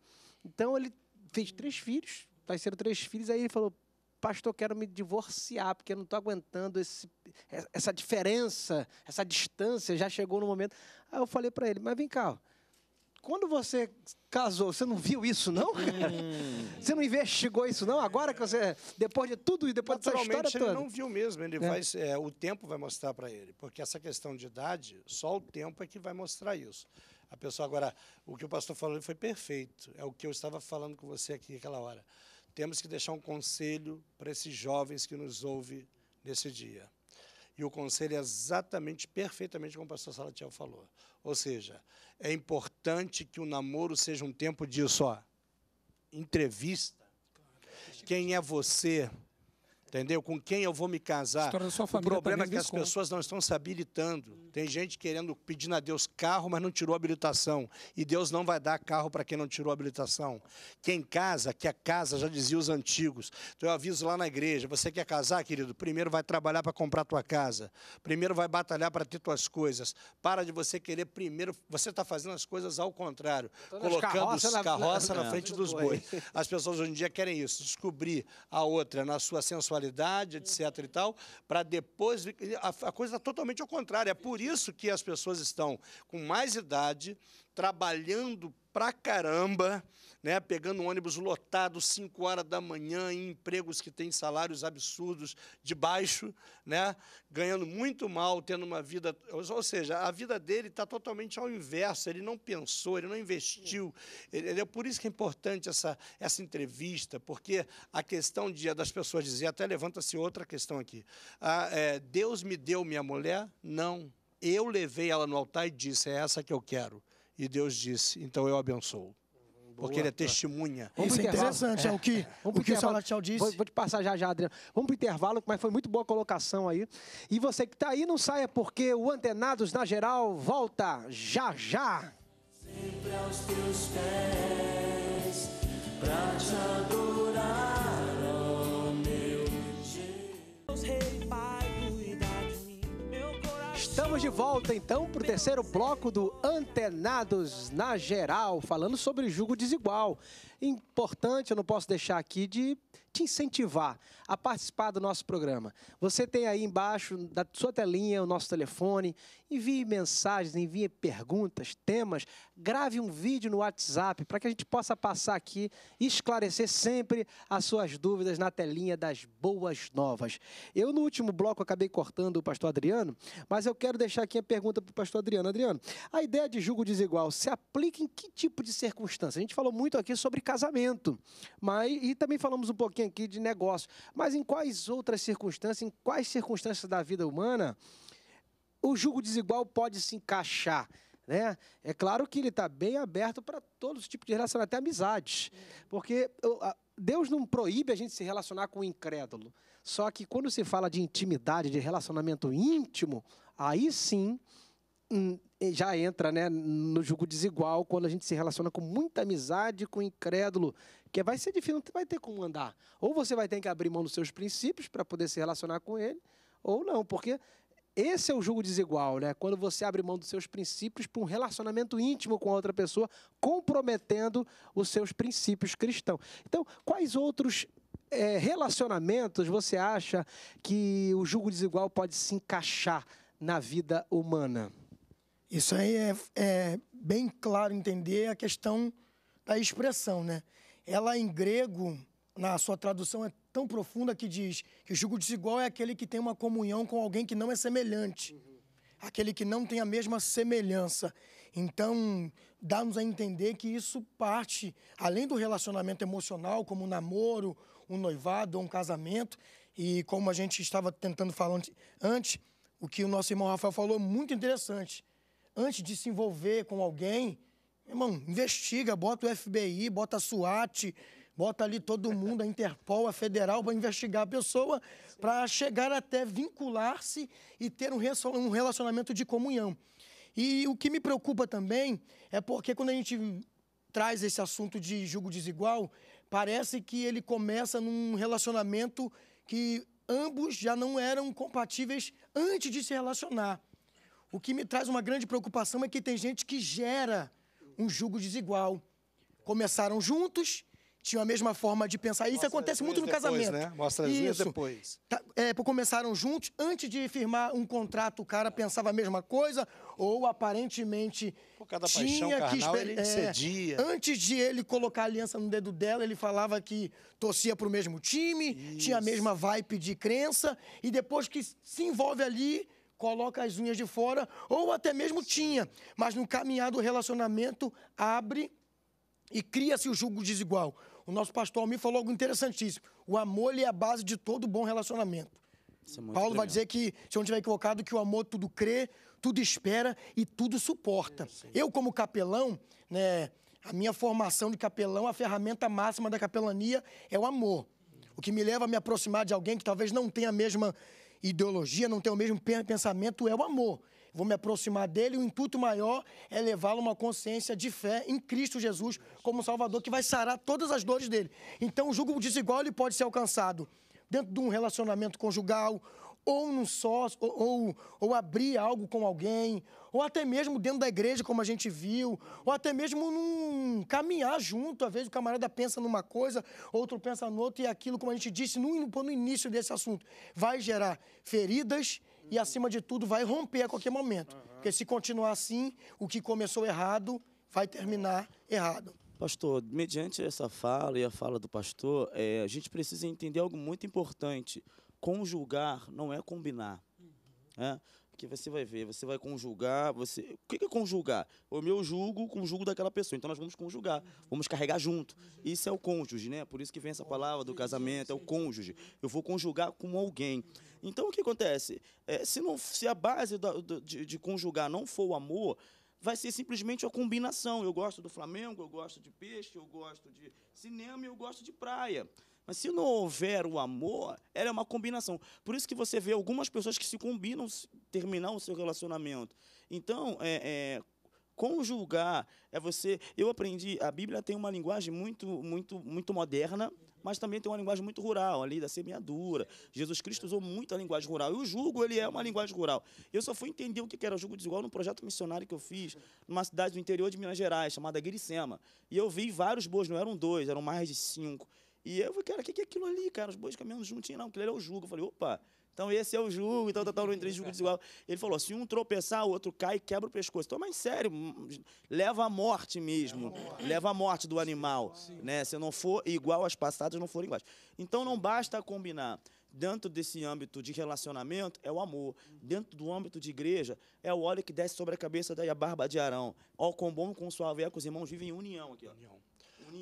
Então, ele fez três filhos, ser três filhos, aí ele falou, pastor, quero me divorciar, porque eu não estou aguentando esse, essa diferença, essa distância, já chegou no momento. Aí eu falei para ele, mas vem cá, quando você casou, você não viu isso, não? Você não investigou isso, não? Agora que você. Depois de tudo e depois dessa história Naturalmente, ele toda. não viu mesmo. Ele vai, é, o tempo vai mostrar para ele. Porque essa questão de idade, só o tempo é que vai mostrar isso. A pessoa agora, o que o pastor falou foi perfeito. É o que eu estava falando com você aqui aquela hora. Temos que deixar um conselho para esses jovens que nos ouvem nesse dia. E o conselho é exatamente, perfeitamente como o pastor Salatiel falou. Ou seja, é importante que o namoro seja um tempo disso, ó, entrevista. Quem é você? Entendeu? Com quem eu vou me casar? O problema é que as pessoas não estão se habilitando. Tem gente querendo, pedindo a Deus carro, mas não tirou habilitação. E Deus não vai dar carro para quem não tirou habilitação. Quem casa, que a casa, já dizia os antigos. Então eu aviso lá na igreja, você quer casar, querido? Primeiro vai trabalhar para comprar tua casa. Primeiro vai batalhar para ter tuas coisas. Para de você querer primeiro, você está fazendo as coisas ao contrário. Todas as colocando carroças os na- carroça na- na frente do dos boi. bois. As pessoas hoje em dia querem isso, descobrir a outra na sua sensualidade, etc e tal, para depois... A, a coisa está totalmente ao contrário. É por isso que as pessoas estão com mais idade, trabalhando pra caramba, né, pegando ônibus lotado 5 horas da manhã em empregos que têm salários absurdos de baixo, né, ganhando muito mal, tendo uma vida, ou seja, a vida dele está totalmente ao inverso. Ele não pensou, ele não investiu. Ele, é por isso que é importante essa essa entrevista, porque a questão de das pessoas dizer, até levanta-se outra questão aqui. Ah, é, Deus me deu minha mulher? Não. Eu levei ela no altar e disse, é essa que eu quero. E Deus disse, então eu abençoo. Porque ele é testemunha. Vamos Isso é interessante, é, o que, Vamos o, que o. Salatiel disse. Vou, vou te passar já já, Adriano. Vamos para o intervalo, mas foi muito boa a colocação aí. E você que está aí, não saia porque o Antenados na Geral volta já já. sempre aos teus pés pra te adorar, Estamos de volta então para o terceiro bloco do Antenados na Geral, falando sobre julgo desigual. Importante, eu não posso deixar aqui de te incentivar a participar do nosso programa. Você tem aí embaixo da sua telinha o nosso telefone, envie mensagens, envie perguntas, temas, grave um vídeo no WhatsApp para que a gente possa passar aqui e esclarecer sempre as suas dúvidas na telinha das boas novas. Eu no último bloco acabei cortando o pastor Adriano, mas eu quero deixar aqui a pergunta para o pastor Adriano. Adriano, a ideia de julgo desigual se aplica em que tipo de circunstância? A gente falou muito aqui sobre casamento, mas e também falamos um pouquinho aqui de negócio. Mas em quais outras circunstâncias, em quais circunstâncias da vida humana o julgo desigual pode se encaixar? Né? É claro que ele está bem aberto para todos os tipos de relacionamento, até amizades. Porque Deus não proíbe a gente se relacionar com o incrédulo. Só que quando se fala de intimidade, de relacionamento íntimo, aí sim já entra né, no julgo desigual quando a gente se relaciona com muita amizade com o incrédulo, Porque vai ser difícil, não vai ter como andar. Ou você vai ter que abrir mão dos seus princípios para poder se relacionar com ele, ou não, porque esse é o julgo desigual, né? Quando você abre mão dos seus princípios para um relacionamento íntimo com a outra pessoa, comprometendo os seus princípios cristãos. Então, quais outros eh, relacionamentos você acha que o julgo desigual pode se encaixar na vida humana? Isso aí é, é bem claro entender a questão da expressão, né? Ela em grego, na sua tradução, é tão profunda que diz que o jugo desigual é aquele que tem uma comunhão com alguém que não é semelhante, aquele que não tem a mesma semelhança. Então, dá-nos a entender que isso parte, além do relacionamento emocional, como um namoro, um noivado ou um casamento, e como a gente estava tentando falar antes, o que o nosso irmão Rafael falou, muito interessante. Antes de se envolver com alguém, irmão, investiga, bota o FBI, bota a SWAT, bota ali todo mundo, a Interpol, a Federal, para investigar a pessoa, para chegar até vincular-se e ter um relacionamento de comunhão. E o que me preocupa também é porque quando a gente traz esse assunto de julgo desigual, parece que ele começa num relacionamento que ambos já não eram compatíveis antes de se relacionar. O que me traz uma grande preocupação é que tem gente que gera um julgo desigual. Começaram juntos, tinham a mesma forma de pensar. Isso Mostra acontece muito no depois, casamento. né? Mostra as Isso. depois. Tá, é, começaram juntos, antes de firmar um contrato, o cara pensava a mesma coisa, ou aparentemente Por causa da paixão tinha que carnal, ele cedia. Antes de ele colocar a aliança no dedo dela, ele falava que torcia para o mesmo time, tinha a mesma vibe de crença, e depois que se envolve ali, coloca as unhas de fora, ou até mesmo tinha, mas no caminhar do relacionamento, abre e cria-se o julgo desigual. O nosso pastor Almir falou algo interessantíssimo. O amor ele é a base de todo bom relacionamento. É Paulo vai tremendo. dizer que, se eu não estiver equivocado, que o amor tudo crê, tudo espera e tudo suporta. Eu, como capelão, né, a minha formação de capelão, a ferramenta máxima da capelania é o amor. O que me leva a me aproximar de alguém que talvez não tenha a mesma ideologia, não tenha o mesmo pe- pensamento, é o amor. Vou me aproximar dele, o intuito maior é levá-lo a uma consciência de fé em Cristo Jesus como Salvador, que vai sarar todas as dores dele. Então, o julgo desigual ele pode ser alcançado dentro de um relacionamento conjugal, ou num sócio, ou, ou, ou abrir algo com alguém, ou até mesmo dentro da igreja, como a gente viu, ou até mesmo num caminhar junto. Às vezes o camarada pensa numa coisa, outro pensa no outro, e aquilo, como a gente disse no, no início desse assunto, vai gerar feridas e, acima de tudo, vai romper a qualquer momento. Porque se continuar assim, o que começou errado vai terminar errado. Pastor, mediante essa fala e a fala do pastor, eh, a gente precisa entender algo muito importante. Conjugar não é combinar. né? Porque você vai ver, você vai conjugar, você... O que é conjugar? O meu julgo com o julgo daquela pessoa. Então nós vamos conjugar, vamos carregar junto. Isso é o cônjuge, né? Por isso que vem essa palavra do casamento, é o cônjuge. Eu vou conjugar com alguém. Então o que acontece? Eh, se, não, se a base da- de, de conjugar não for o amor, vai ser simplesmente uma combinação. Eu gosto do Flamengo, eu gosto de peixe, eu gosto de cinema eu gosto de praia. Mas se não houver o amor, ela é uma combinação. Por isso que você vê algumas pessoas que se combinam terminar o seu relacionamento. Então, é, é, conjugar é você. Eu aprendi. A Bíblia tem uma linguagem muito, muito, muito moderna, mas também tem uma linguagem muito rural, ali da semeadura. Jesus Cristo usou muito a linguagem rural. E o jugo, ele é uma linguagem rural. Eu só fui entender o que que era o jugo desigual num projeto missionário que eu fiz numa cidade do interior de Minas Gerais, chamada Guiricema. E eu vi vários bois, não eram dois, eram mais de cinco. E eu falei, cara, o que que é aquilo ali, cara? Os bois caminhando juntinho, não, aquilo ali é o jugo. Eu falei, opa, então esse é o jugo, então tal, não entrei em jugo desigual. Ele falou, se um tropeçar, o outro cai e quebra o pescoço. Então, mas sério, leva à morte mesmo. Leva à morte do animal. Né? Se não for igual às passadas, não forem iguais. Então não basta combinar. Dentro desse âmbito de relacionamento é o amor. Dentro do âmbito de igreja é o óleo que desce sobre a cabeça da barba de Arão. Ó, com bom com suave é que os irmãos vivem em união aqui. Ó. União.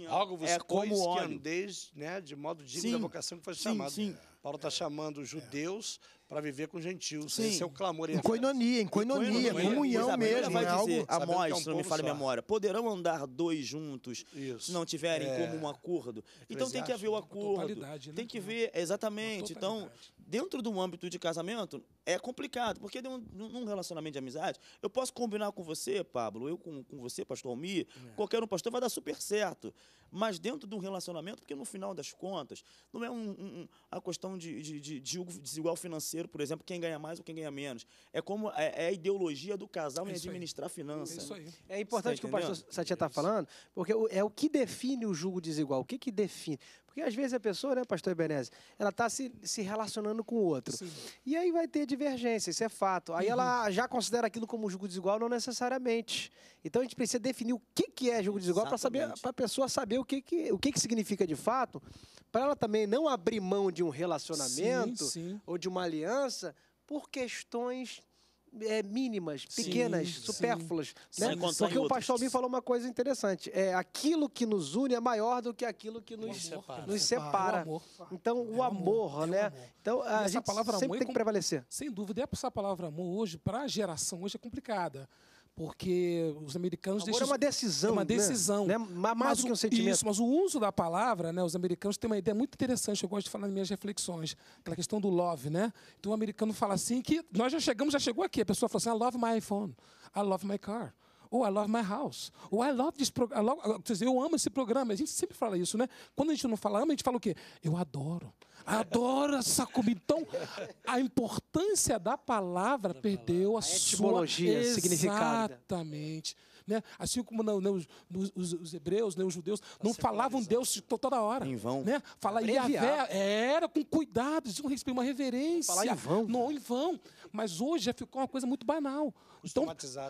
Rogo-vos, é como que andeis né, de modo digno Sim. da vocação que foi chamado. sim. Paulo está chamando os judeus para viver com gentios. Sim. Esse é o clamor. Em coinonia, em coinonia, coinonia. comunhão a Bíblia mesmo. vai É dizer, algo... Que é Amós, um se não me falha a memória, poderão andar dois juntos Isso. se não tiverem É. como um acordo. Então tem que haver o Uma acordo. né? Tem que ver, exatamente. Então, dentro do âmbito de casamento, é complicado, porque num, relacionamento de amizade, eu posso combinar com você, Pablo, eu com, com você, pastor Almir, qualquer um pastor, vai dar super certo. Mas dentro de um relacionamento, porque no final das contas, não é um, um- a questão de, de, de, de julgo desigual financeiro, por exemplo, quem ganha mais ou quem ganha menos. É como é, é a ideologia do casal em É aí. administrar finanças. É isso aí. É importante que tá o pastor entendendo? Satia está falando, porque é o que define o julgo desigual. O que, que define? Porque às vezes a pessoa, né, pastor Ebeneze, ela está se, se relacionando com o outro. Sim. E aí vai ter divergência, isso é fato. Aí Uhum. ela já considera aquilo como julgo desigual, não necessariamente. Então a gente precisa definir o que, que é julgo desigual para saber para a pessoa saber o que, que, o que, que significa de fato, para ela também não abrir mão de um relacionamento Sim, sim. ou de uma aliança por questões é, mínimas, pequenas, sim. supérfluas. Né? Porque o pastor Almir falou uma coisa interessante. É, aquilo que nos une é maior do que aquilo que nos, separa. nos Separa. É o amor. Então, o É o amor, amor, é né? amor. Então, a essa gente palavra sempre amor é tem que prevalecer. Sem dúvida, e essa palavra amor hoje, para a geração hoje, é complicada. Porque os americanos Amor é deixam. uma decisão. É uma né? decisão. Né? Ma- Mais Mas do que um sentimento. Isso, mas o uso da palavra, né? Os americanos têm uma ideia muito interessante, eu gosto de falar nas minhas reflexões, aquela questão do love, né? Então o americano fala assim que nós já chegamos, já chegou aqui, a pessoa fala assim, I love my iPhone, I love my car. Ou I love my house. Ou I love this program. Dizer, eu amo esse programa. A gente sempre fala isso, né? Quando a gente não fala ama, a gente fala o quê? Eu adoro. Adoro essa comida. Então, a importância da palavra perdeu a, sua etimologia, significado. Exatamente. Né? Assim como não, não, os, os- os hebreus, né, os judeus, não falavam Deus to- toda hora. Em vão. Né? Falar. Yahvé, era com cuidado, tinha um respeito, uma reverência. Falar em vão. Não em vão. Mas hoje já ficou uma coisa muito banal. Então,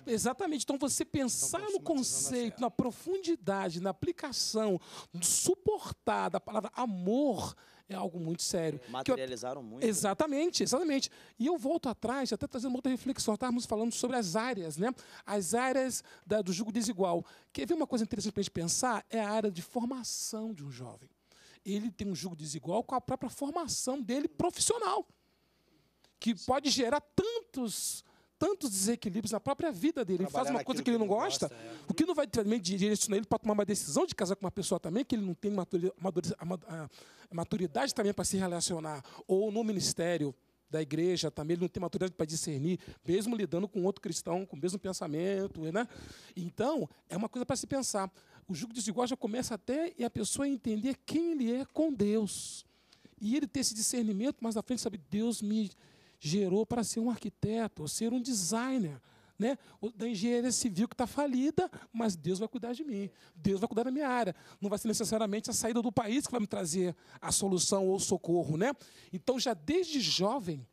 exatamente. Então, você pensar no conceito, na profundidade, na aplicação, suportar da palavra amor é algo muito sério. Que eu- Materializaram muito. Exatamente, exatamente. E eu volto atrás, até trazendo uma outra reflexão. Estávamos falando sobre as áreas, né? As áreas da- do jugo desigual. Quer ver uma coisa interessante para a gente pensar? É a área de formação de um jovem. Ele tem um jugo desigual com a própria formação dele profissional, que pode gerar tantos tantos desequilíbrios na própria vida dele. Ele faz uma coisa que ele não gosta, gosta, é. o que não vai também direcionar ele para tomar uma decisão de casar com uma pessoa também, que ele não tem maturi- amadure- ama- a- maturidade também para se relacionar, ou no ministério da igreja também, ele não tem maturidade para discernir, mesmo lidando com outro cristão, com o mesmo pensamento, né? Então, é uma coisa para se pensar. O jugo desigual já começa até e a pessoa entender quem ele é com Deus. E ele ter esse discernimento, mas na frente, sabe, Deus me gerou para ser um arquiteto, ou ser um designer. Né? O da engenharia civil que está falida, mas Deus vai cuidar de mim. Deus vai cuidar da minha área. Não vai ser necessariamente a saída do país que vai me trazer a solução ou o socorro. Né? Então, já desde jovem,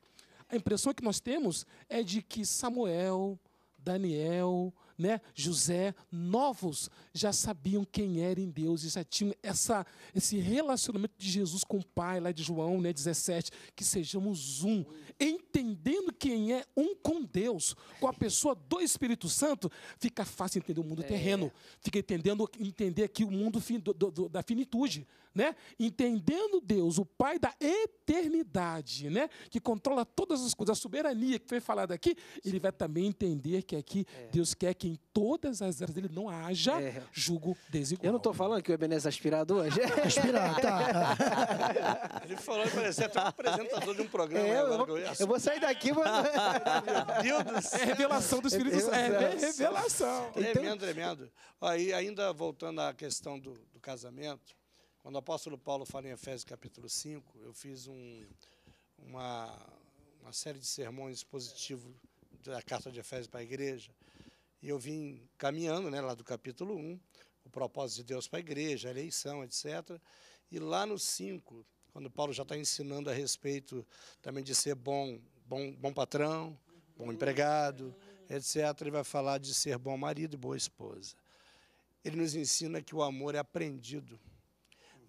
a impressão que nós temos é de que Samuel, Daniel, né, José, novos, já sabiam quem era em Deus e já tinham essa, esse relacionamento de Jesus com o Pai, lá de João né, 17, que sejamos um, entendendo quem é um com Deus, com a pessoa do Espírito Santo, fica fácil entender o mundo terreno, fica entendendo entender aqui o mundo fin- do- do- da finitude, né? Entendendo Deus, o Pai da eternidade, né? Que controla todas as coisas, a soberania que foi falada aqui, ele vai também entender que aqui Deus quer que em todas as áreas dele não haja É. julgo desigual. Eu não estou falando que o Ebenezer é aspirador? Respirar, tá. Ele falou que parecia até um apresentador de um programa. É, eu, agora vou, eu vou sair daqui. Vou... Meu Deus do céu. É revelação do Espírito Santo. É Revelação. revelação. Tremendo, tremendo. Aí, ainda voltando à questão do, do casamento, quando o apóstolo Paulo fala em Efésios capítulo 5, eu fiz um, uma, uma série de sermões expositivos da carta de Efésios para a igreja, e eu vim caminhando né, lá do capítulo 1, o propósito de Deus para a igreja, a eleição, etc. E lá no 5, quando Paulo já está ensinando a respeito também de ser bom, bom, bom patrão, bom empregado, etc., ele vai falar de ser bom marido e boa esposa. Ele nos ensina que o amor é aprendido.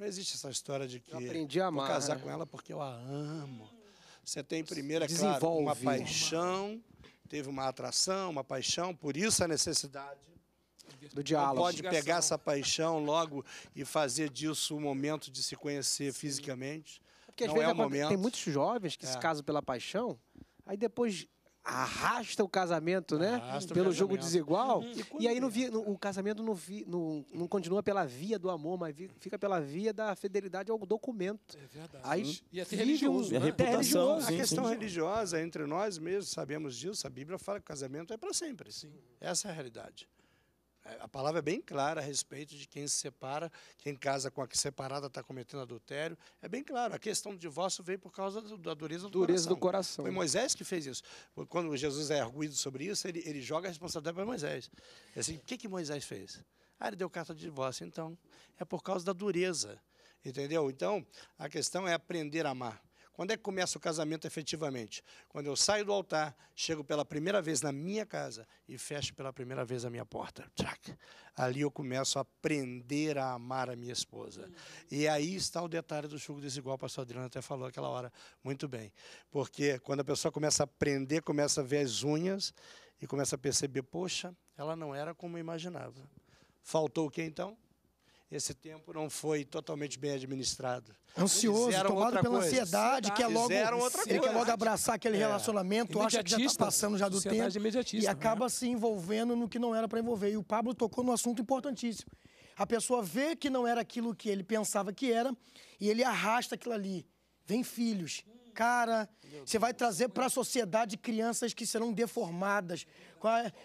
Não existe essa história de que Eu aprendi a vou amar, casar né? com ela porque eu a amo. Você tem primeiro, é claro, uma paixão, teve uma atração, uma paixão, por isso a necessidade. Do Não diálogo. pode pegar essa paixão logo e fazer disso um momento de se conhecer fisicamente. Porque às não vezes é o momento. tem muitos jovens que se É. casam pela paixão, aí depois arrasta o casamento, né? Arrasta Pelo jogo desigual. E quando E aí não vi- no- o casamento não, vi- não- não continua pela via do amor, mas vi- fica pela via da fidelidade ao documento. É verdade. Aí E até vive religioso, um- E a né? religioso. sim, a questão sim. religiosa entre nós mesmos, sabemos disso, a Bíblia fala que o casamento é para sempre. Essa é a realidade. É, A palavra é bem clara a respeito de quem se separa, quem casa com a que separada está cometendo adultério. É bem claro. A questão do divórcio veio por causa do- da dureza do Dureza coração. do coração. Foi Moisés que fez isso. Quando Jesus é arguído sobre isso, ele, ele joga a responsabilidade para Moisés. Assim, o que, que Moisés fez? Ah, ele deu carta de divórcio. Então, é por causa da dureza. Entendeu? Então, a questão é aprender a amar. Quando é que começa o casamento efetivamente? Quando eu saio do altar, chego pela primeira vez na minha casa e fecho pela primeira vez a minha porta. Tchac. Ali eu começo a aprender a amar a minha esposa. E aí está o detalhe do jugo desigual, o pastor Adriano até falou aquela hora muito bem. Porque quando a pessoa começa a aprender, começa a ver as unhas e começa a perceber, poxa, ela não era como eu imaginava. Faltou o que então? Esse tempo não foi totalmente bem administrado. Ansioso, tomado pela coisa. ansiedade, quer logo, Fizeram outra ele quer logo abraçar aquele É. relacionamento, acha que já está passando já do tempo e né? acaba se envolvendo no que não era para envolver. E o Pablo tocou num assunto importantíssimo. A pessoa vê que não era aquilo que ele pensava que era e ele arrasta aquilo ali. Vem filhos. Cara, você vai trazer para a sociedade crianças que serão deformadas,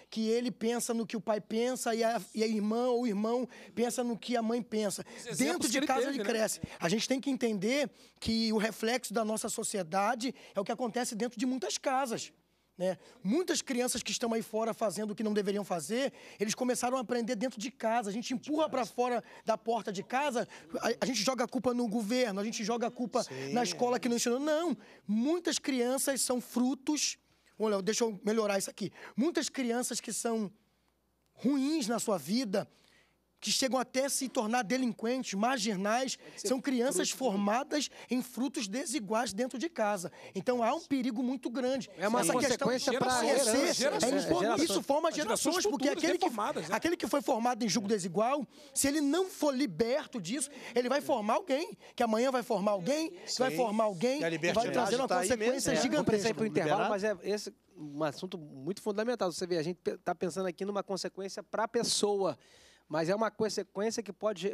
que ele pensa no que o pai pensa e a, e a irmã ou o irmão pensa no que a mãe pensa. Dentro de ele casa teve, ele né? cresce. A gente tem que entender que o reflexo da nossa sociedade é o que acontece dentro de muitas casas. Né? Muitas crianças que estão aí fora fazendo o que não deveriam fazer, eles começaram a aprender dentro de casa. A gente empurra para fora da porta de casa, a, a gente joga a culpa no governo, a gente joga a culpa na escola que não ensinou. Não, muitas crianças são frutos. Olha, deixa eu melhorar isso aqui. Muitas crianças que são ruins na sua vida, que chegam até a se tornar delinquentes, marginais, são crianças formadas em frutos desiguais dentro de casa. Então há um perigo muito grande. É uma Essa questão consequência herança, é. Isso forma Gerações gerações, porque aquele que, né? aquele que foi formado em julgo desigual, se ele não for liberto disso, ele vai formar alguém, que amanhã vai formar alguém, que vai formar alguém, E vai trazer uma tá consequência mesmo, é. Ir gigantesca. para o intervalo, mas é esse um assunto muito fundamental. Você vê, a gente está pensando aqui numa consequência para a pessoa, mas é uma consequência que pode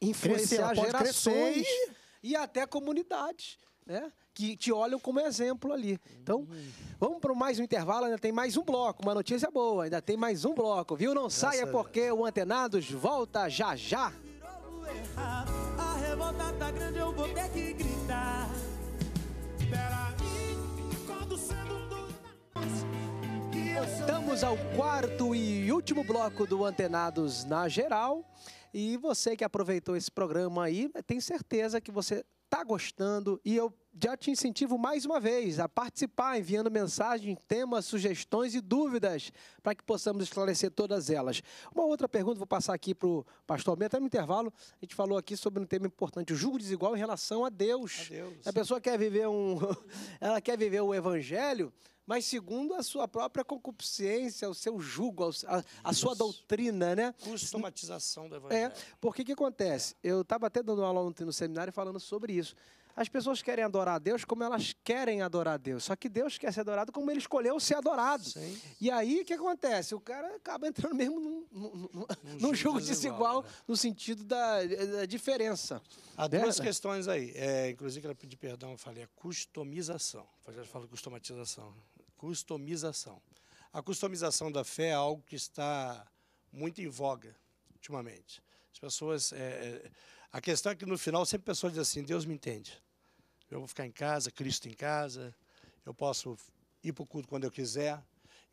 influenciar Crescer, ela pode gerações crescer e até comunidades, né? Que te olham como exemplo ali. Então, vamos para mais um intervalo, ainda tem mais um bloco, uma notícia boa, ainda tem mais um bloco, viu? Não saia porque o Antenados volta já já. A revolta tá grande, eu vou ter que gritar. Peraí, quando Estamos ao quarto e último bloco do Antenados na Geral. E você que aproveitou esse programa aí, tenho certeza que você está gostando. E eu já te incentivo mais uma vez a participar, enviando mensagem, temas, sugestões e dúvidas, para que possamos esclarecer todas elas. Uma outra pergunta, vou passar aqui para o pastor Almeida. Até no intervalo, a gente falou aqui sobre um tema importante, o julgo desigual em relação a Deus. A Deus. A pessoa quer viver um. ela quer viver o evangelho, mas segundo a sua própria concupiscência, o seu jugo, a, a sua doutrina, né? Customatização do É, evangelho. porque o que acontece? Eu estava até dando aula ontem no seminário falando sobre isso. As pessoas querem adorar a Deus como elas querem adorar a Deus. Só que Deus quer ser adorado como ele escolheu ser adorado. Sim. E aí, o que acontece? O cara acaba entrando mesmo num, num, num- num jogo desigual, desigual, né? no sentido da, da diferença. Há né? duas questões aí. É, inclusive, quero pedir perdão, eu falei a customização. Eu já falo customatização. Customização. A customização da fé é algo que está muito em voga ultimamente. As pessoas. é, é, a questão é que no final sempre a pessoa diz assim: Deus me entende. Eu vou ficar em casa, Cristo em casa, eu posso ir para o culto quando eu quiser.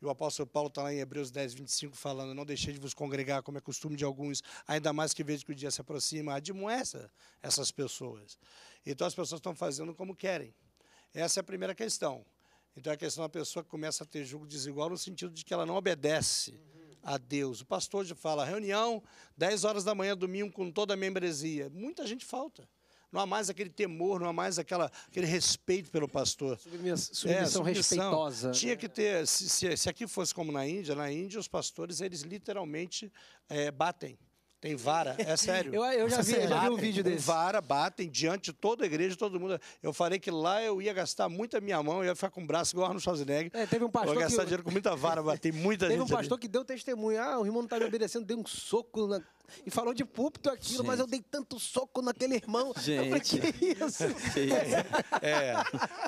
E o apóstolo Paulo está lá em Hebreus 10, 25, falando: Não deixei de vos congregar, como é costume de alguns, ainda mais que vejo que o dia se aproxima. Admoesta essas pessoas. Então as pessoas estão fazendo como querem. Essa é a primeira questão. Então é a questão da pessoa que começa a ter julgo desigual no sentido de que ela não obedece a Deus. O pastor já fala: reunião, 10 horas da manhã, domingo, com toda a membresia. Muita gente falta. Não há mais aquele temor, não há mais aquela, aquele respeito pelo pastor. Submiss- É, Submissão respeitosa. né? Tinha que ter, se, se, se aqui fosse como na Índia, na Índia os pastores eles literalmente eh, batem Tem vara, é sério. Eu, eu já vi, eu já vi um vídeo desse. vara, batem diante de toda a igreja, todo mundo. Eu falei que lá eu ia gastar muito a minha mão, eu ia ficar com o braço igual Arnold Schwarzenegger. É, teve um pastor Eu ia gastar que- dinheiro com muita vara, bater muita Teve um gente. ali. pastor que deu testemunho. Ah, o irmão não tá me obedecendo, deu um soco na- e falou de púlpito aquilo, mas eu dei tanto soco naquele irmão. Eu falei, Gente. que isso? É,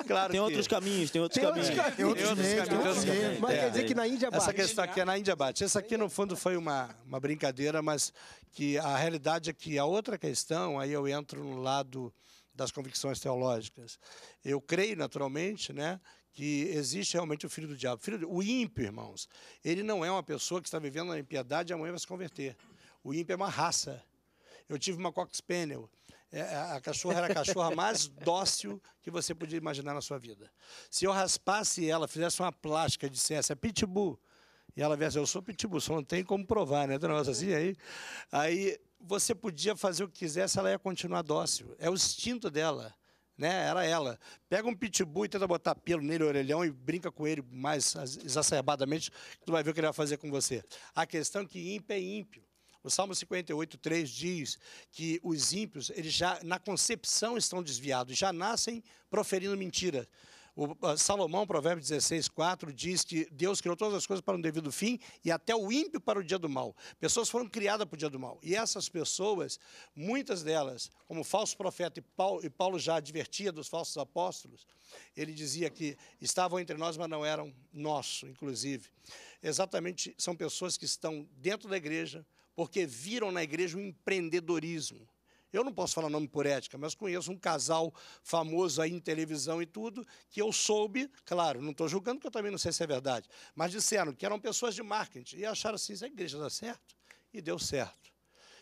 claro Tem que- outros caminhos, tem outros Tem outros caminhos. caminhos. Tem outros Tem outros meios, tem caminhos, outros tem outros meios. Mas É. quer dizer que na Índia Essa bate. questão aqui é na Índia bate. Isso aqui, no fundo, foi uma, uma brincadeira, mas que a realidade é que a outra questão, aí eu entro no lado das convicções teológicas. Eu creio, naturalmente, né, que existe realmente o filho do diabo. Filho do- o ímpio, irmãos, ele não é uma pessoa que está vivendo na impiedade e amanhã vai se converter. O ímpio é uma raça. Eu tive uma Cox Spaniel. É, a cachorra era a cachorra mais dócil que você podia imaginar na sua vida. Se eu raspasse ela, fizesse uma plástica dissesse, é pitbull, e ela viesse, eu sou pitbull, só não tem como provar, né? Tem um negócio assim, aí, aí você podia fazer o que quisesse, ela ia continuar dócil. É o instinto dela. Né? Era ela. Pega um pitbull e tenta botar pelo nele, orelhão, e brinca com ele mais exacerbadamente, tu vai ver o que ele vai fazer com você. A questão é que ímpio é ímpio. O Salmo 58, 3 diz que os ímpios, eles já na concepção estão desviados, já nascem proferindo mentira. O ah, Salomão, Provérbios 16, 4, diz que Deus criou todas as coisas para um devido fim e até o ímpio para o dia do mal. Pessoas foram criadas para o dia do mal. E essas pessoas, muitas delas, como falso profeta, e Paulo, e Paulo já advertia dos falsos apóstolos, ele dizia que estavam entre nós, mas não eram nosso, inclusive. Exatamente, são pessoas que estão dentro da igreja, porque viram na igreja um empreendedorismo. Eu não posso falar nome por ética, mas conheço um casal famoso aí em televisão e tudo, que eu soube, claro, não estou julgando, porque eu também não sei se é verdade, mas disseram que eram pessoas de marketing e acharam assim: a igreja dá certo? E deu certo.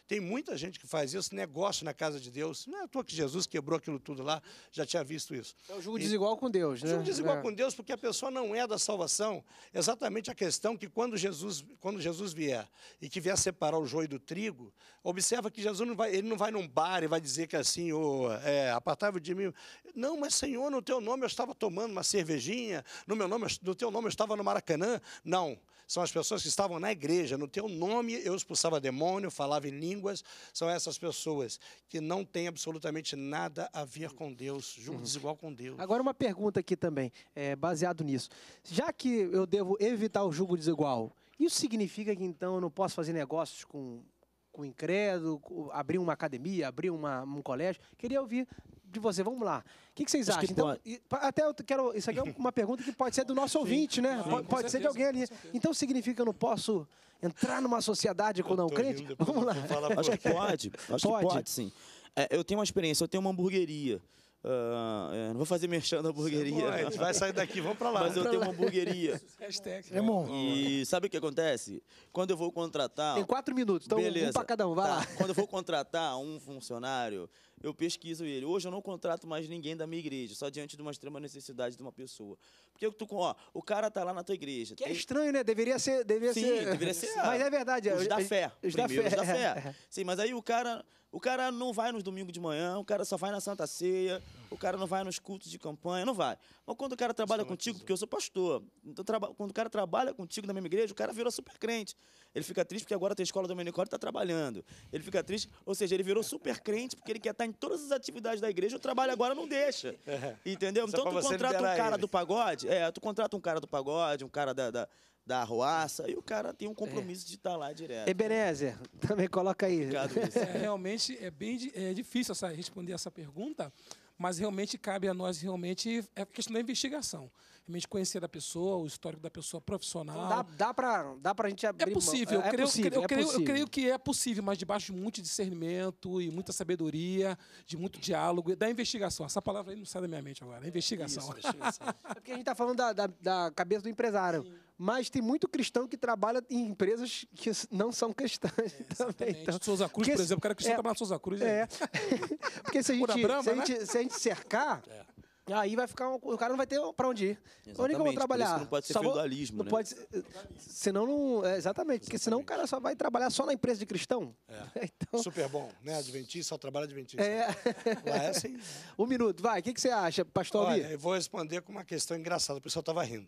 Tem muita gente que faz isso, negócio na casa de Deus. Não é à toa que Jesus quebrou aquilo tudo lá, já tinha visto isso. É o jogo desigual com Deus, né? Jogo desigual É. com Deus, porque a pessoa não é da salvação. Exatamente a questão que quando Jesus, quando Jesus vier e que vier separar o joio do trigo, observa que Jesus não vai, ele não vai num bar e vai dizer que assim, oh, é, apartável de mim. Não, mas Senhor, no teu nome eu estava tomando uma cervejinha, no meu nome, no teu nome eu estava no Maracanã. Não. São as pessoas que estavam na igreja, no teu nome eu expulsava demônio, falava em línguas. São essas pessoas que não têm absolutamente nada a ver com Deus, julgo desigual com Deus. Agora uma pergunta aqui também, é, baseado nisso. Já que eu devo evitar o julgo desigual, isso significa que então eu não posso fazer negócios com, com incrédulo, abrir uma academia, abrir uma- um colégio? Queria ouvir de você, vamos lá. O que, que vocês Acho que acham? Então, pode. e- pa- até eu quero. Isso aqui é uma pergunta que pode ser do nosso ouvinte, né? Sim, pode pode ser de certeza, alguém ali. certeza. Então significa que eu não posso entrar numa sociedade com não crente? Vamos lá. Acho que pode. Acho Pode. que pode, sim. É, eu tenho uma experiência, eu tenho uma hamburgueria. É, não vou fazer merchan da hamburgueria, Vai, não. vai sair daqui, vamos para lá. mas eu tenho uma hamburgueria. Hashtag. Irmão, E sabe o que acontece? Quando eu vou contratar. Tem quatro minutos, então Beleza. um para cada um, vai Tá. lá. Quando eu vou contratar um funcionário, eu pesquiso ele. Hoje eu não contrato mais ninguém da minha igreja, só diante de uma extrema necessidade de uma pessoa. Porque tu, ó, o cara tá lá na tua igreja. Que é tem- estranho, né? Deveria ser. Deveria Sim, ser... deveria ser. Mas é verdade. Os da eu- fé. Os da fé. os da fé. Sim, mas aí o cara, o cara não vai nos domingos de manhã, o cara só vai na Santa Ceia, o cara não vai nos cultos de campanha, não vai. Mas quando o cara trabalha contigo, porque eu sou pastor, então, traba- quando o cara trabalha contigo na mesma igreja, o cara virou super crente. Ele fica triste porque agora tem escola dominical e está trabalhando. Ele fica triste, ou seja, ele virou super crente porque ele quer estar em todas as atividades da igreja, o trabalho agora não deixa. Entendeu? É Então tu contrata um cara ele. do pagode, é, tu contrata um cara do pagode, um cara da, da, da arruaça, e o cara tem um compromisso de estar lá direto. Ebenezer, também coloca aí. Isso. É, realmente é bem é difícil essa, responder essa pergunta, mas realmente cabe a nós realmente é a questão da investigação. Realmente conhecer a pessoa, o histórico da pessoa profissional. Dá, dá, pra, dá pra gente abrir É possível, mão. eu, creio, possível, eu, é creio, eu possível. creio que é possível, mas debaixo de muito discernimento e muita sabedoria, de muito diálogo, e da investigação. Essa palavra aí não sai da minha mente agora, investigação. Isso, investigação. É porque a gente tá falando da, da, da cabeça do empresário. Mas tem muito cristão que trabalha em empresas que não são cristãs também. Exatamente. Então, Souza Cruz, porque por exemplo, o cara cristão é, trabalha na Souza Cruz. É. Porque a gente, se a né? gente, se a gente cercar, aí vai ficar. um- o cara não vai ter pra onde ir. Onde que eu vou Exatamente, trabalhar? não pode ser Só vou- feudalismo, Não né? pode ser, senão não. é, exatamente, porque senão o cara só vai trabalhar só na empresa de cristão. Então, Super bom, né? Adventista, só trabalha Adventista. é, Lá é assim. um minuto, vai. O que, que você acha, pastor? Olha, eu vou responder com uma questão engraçada, o pessoal estava rindo.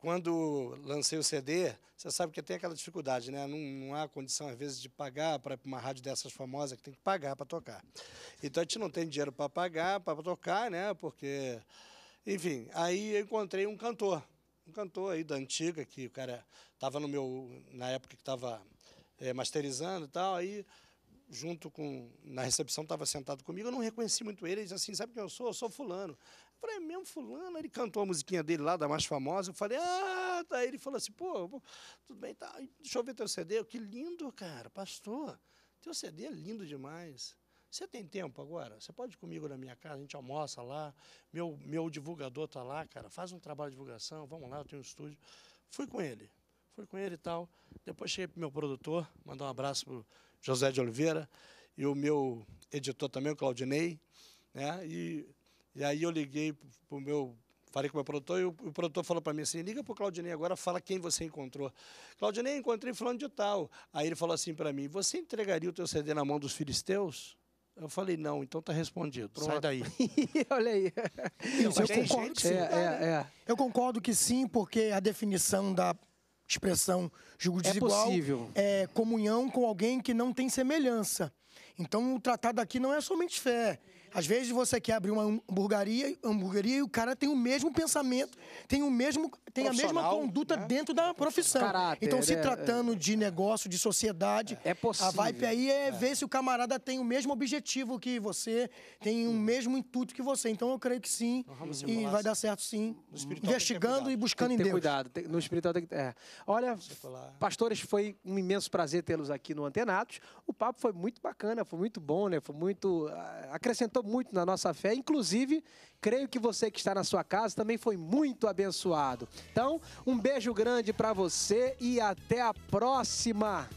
Quando lancei o CD, você sabe que tem aquela dificuldade, né? Não, não há condição, às vezes, de pagar para uma rádio dessas famosas que tem que pagar para tocar. Então a gente não tem dinheiro para pagar, para tocar, né? Porque, enfim, aí eu encontrei um cantor, um cantor aí da antiga, que o cara estava no meu, na época que estava é, masterizando e tal, aí junto com, na recepção, estava sentado comigo, eu não reconheci muito ele, ele disse assim, sabe quem eu sou? Eu sou fulano. Eu falei, é mesmo fulano? Ele cantou a musiquinha dele lá, da mais famosa, eu falei, ah, tá. Ele falou assim, pô, tudo bem, tá, deixa eu ver teu CD. Que lindo, cara, pastor, teu CD é lindo demais. Você tem tempo agora? Você pode ir comigo na minha casa, a gente almoça lá, meu, meu divulgador tá lá, cara, faz um trabalho de divulgação, vamos lá, eu tenho um estúdio. Fui com ele, fui com ele e tal. Depois cheguei pro meu produtor, mandar um abraço pro José de Oliveira, e o meu editor também, o Claudinei, né? E, e aí eu liguei para o meu, falei com o meu produtor, e o, o produtor falou para mim assim, liga para o Claudinei agora, fala quem você encontrou. Claudinei, encontrei falando de tal. Aí ele falou assim para mim, você entregaria o teu CD na mão dos filisteus? Eu falei, não, então tá respondido, Pronto. sai daí. Olha aí. Eu, eu concordo que sim. É, é, é. Eu concordo que sim, porque a definição da expressão julgo é desigual, é, é comunhão com alguém que não tem semelhança. Então, o tratado aqui não é somente fé, às vezes você quer abrir uma hamburgueria, hamburgueria e o cara tem o mesmo pensamento, tem o mesmo, tem a mesma conduta né? dentro da profissão. Caráter, então, se é, tratando é, de negócio, de sociedade, é possível. a vibe aí é, é, ver se o camarada tem o mesmo objetivo que você, tem o mesmo intuito que você. Então, eu creio que sim, e vai dar certo sim, investigando e buscando tem em Deus. cuidado, no espiritual tem que é. Olha, pastores, foi um imenso prazer tê-los aqui no Antenados. O papo foi muito bacana, foi muito bom, né? Foi muito ah, acrescentou muito na nossa fé. Inclusive, creio que você que está na sua casa também foi muito abençoado. Então, um beijo grande para você e até a próxima.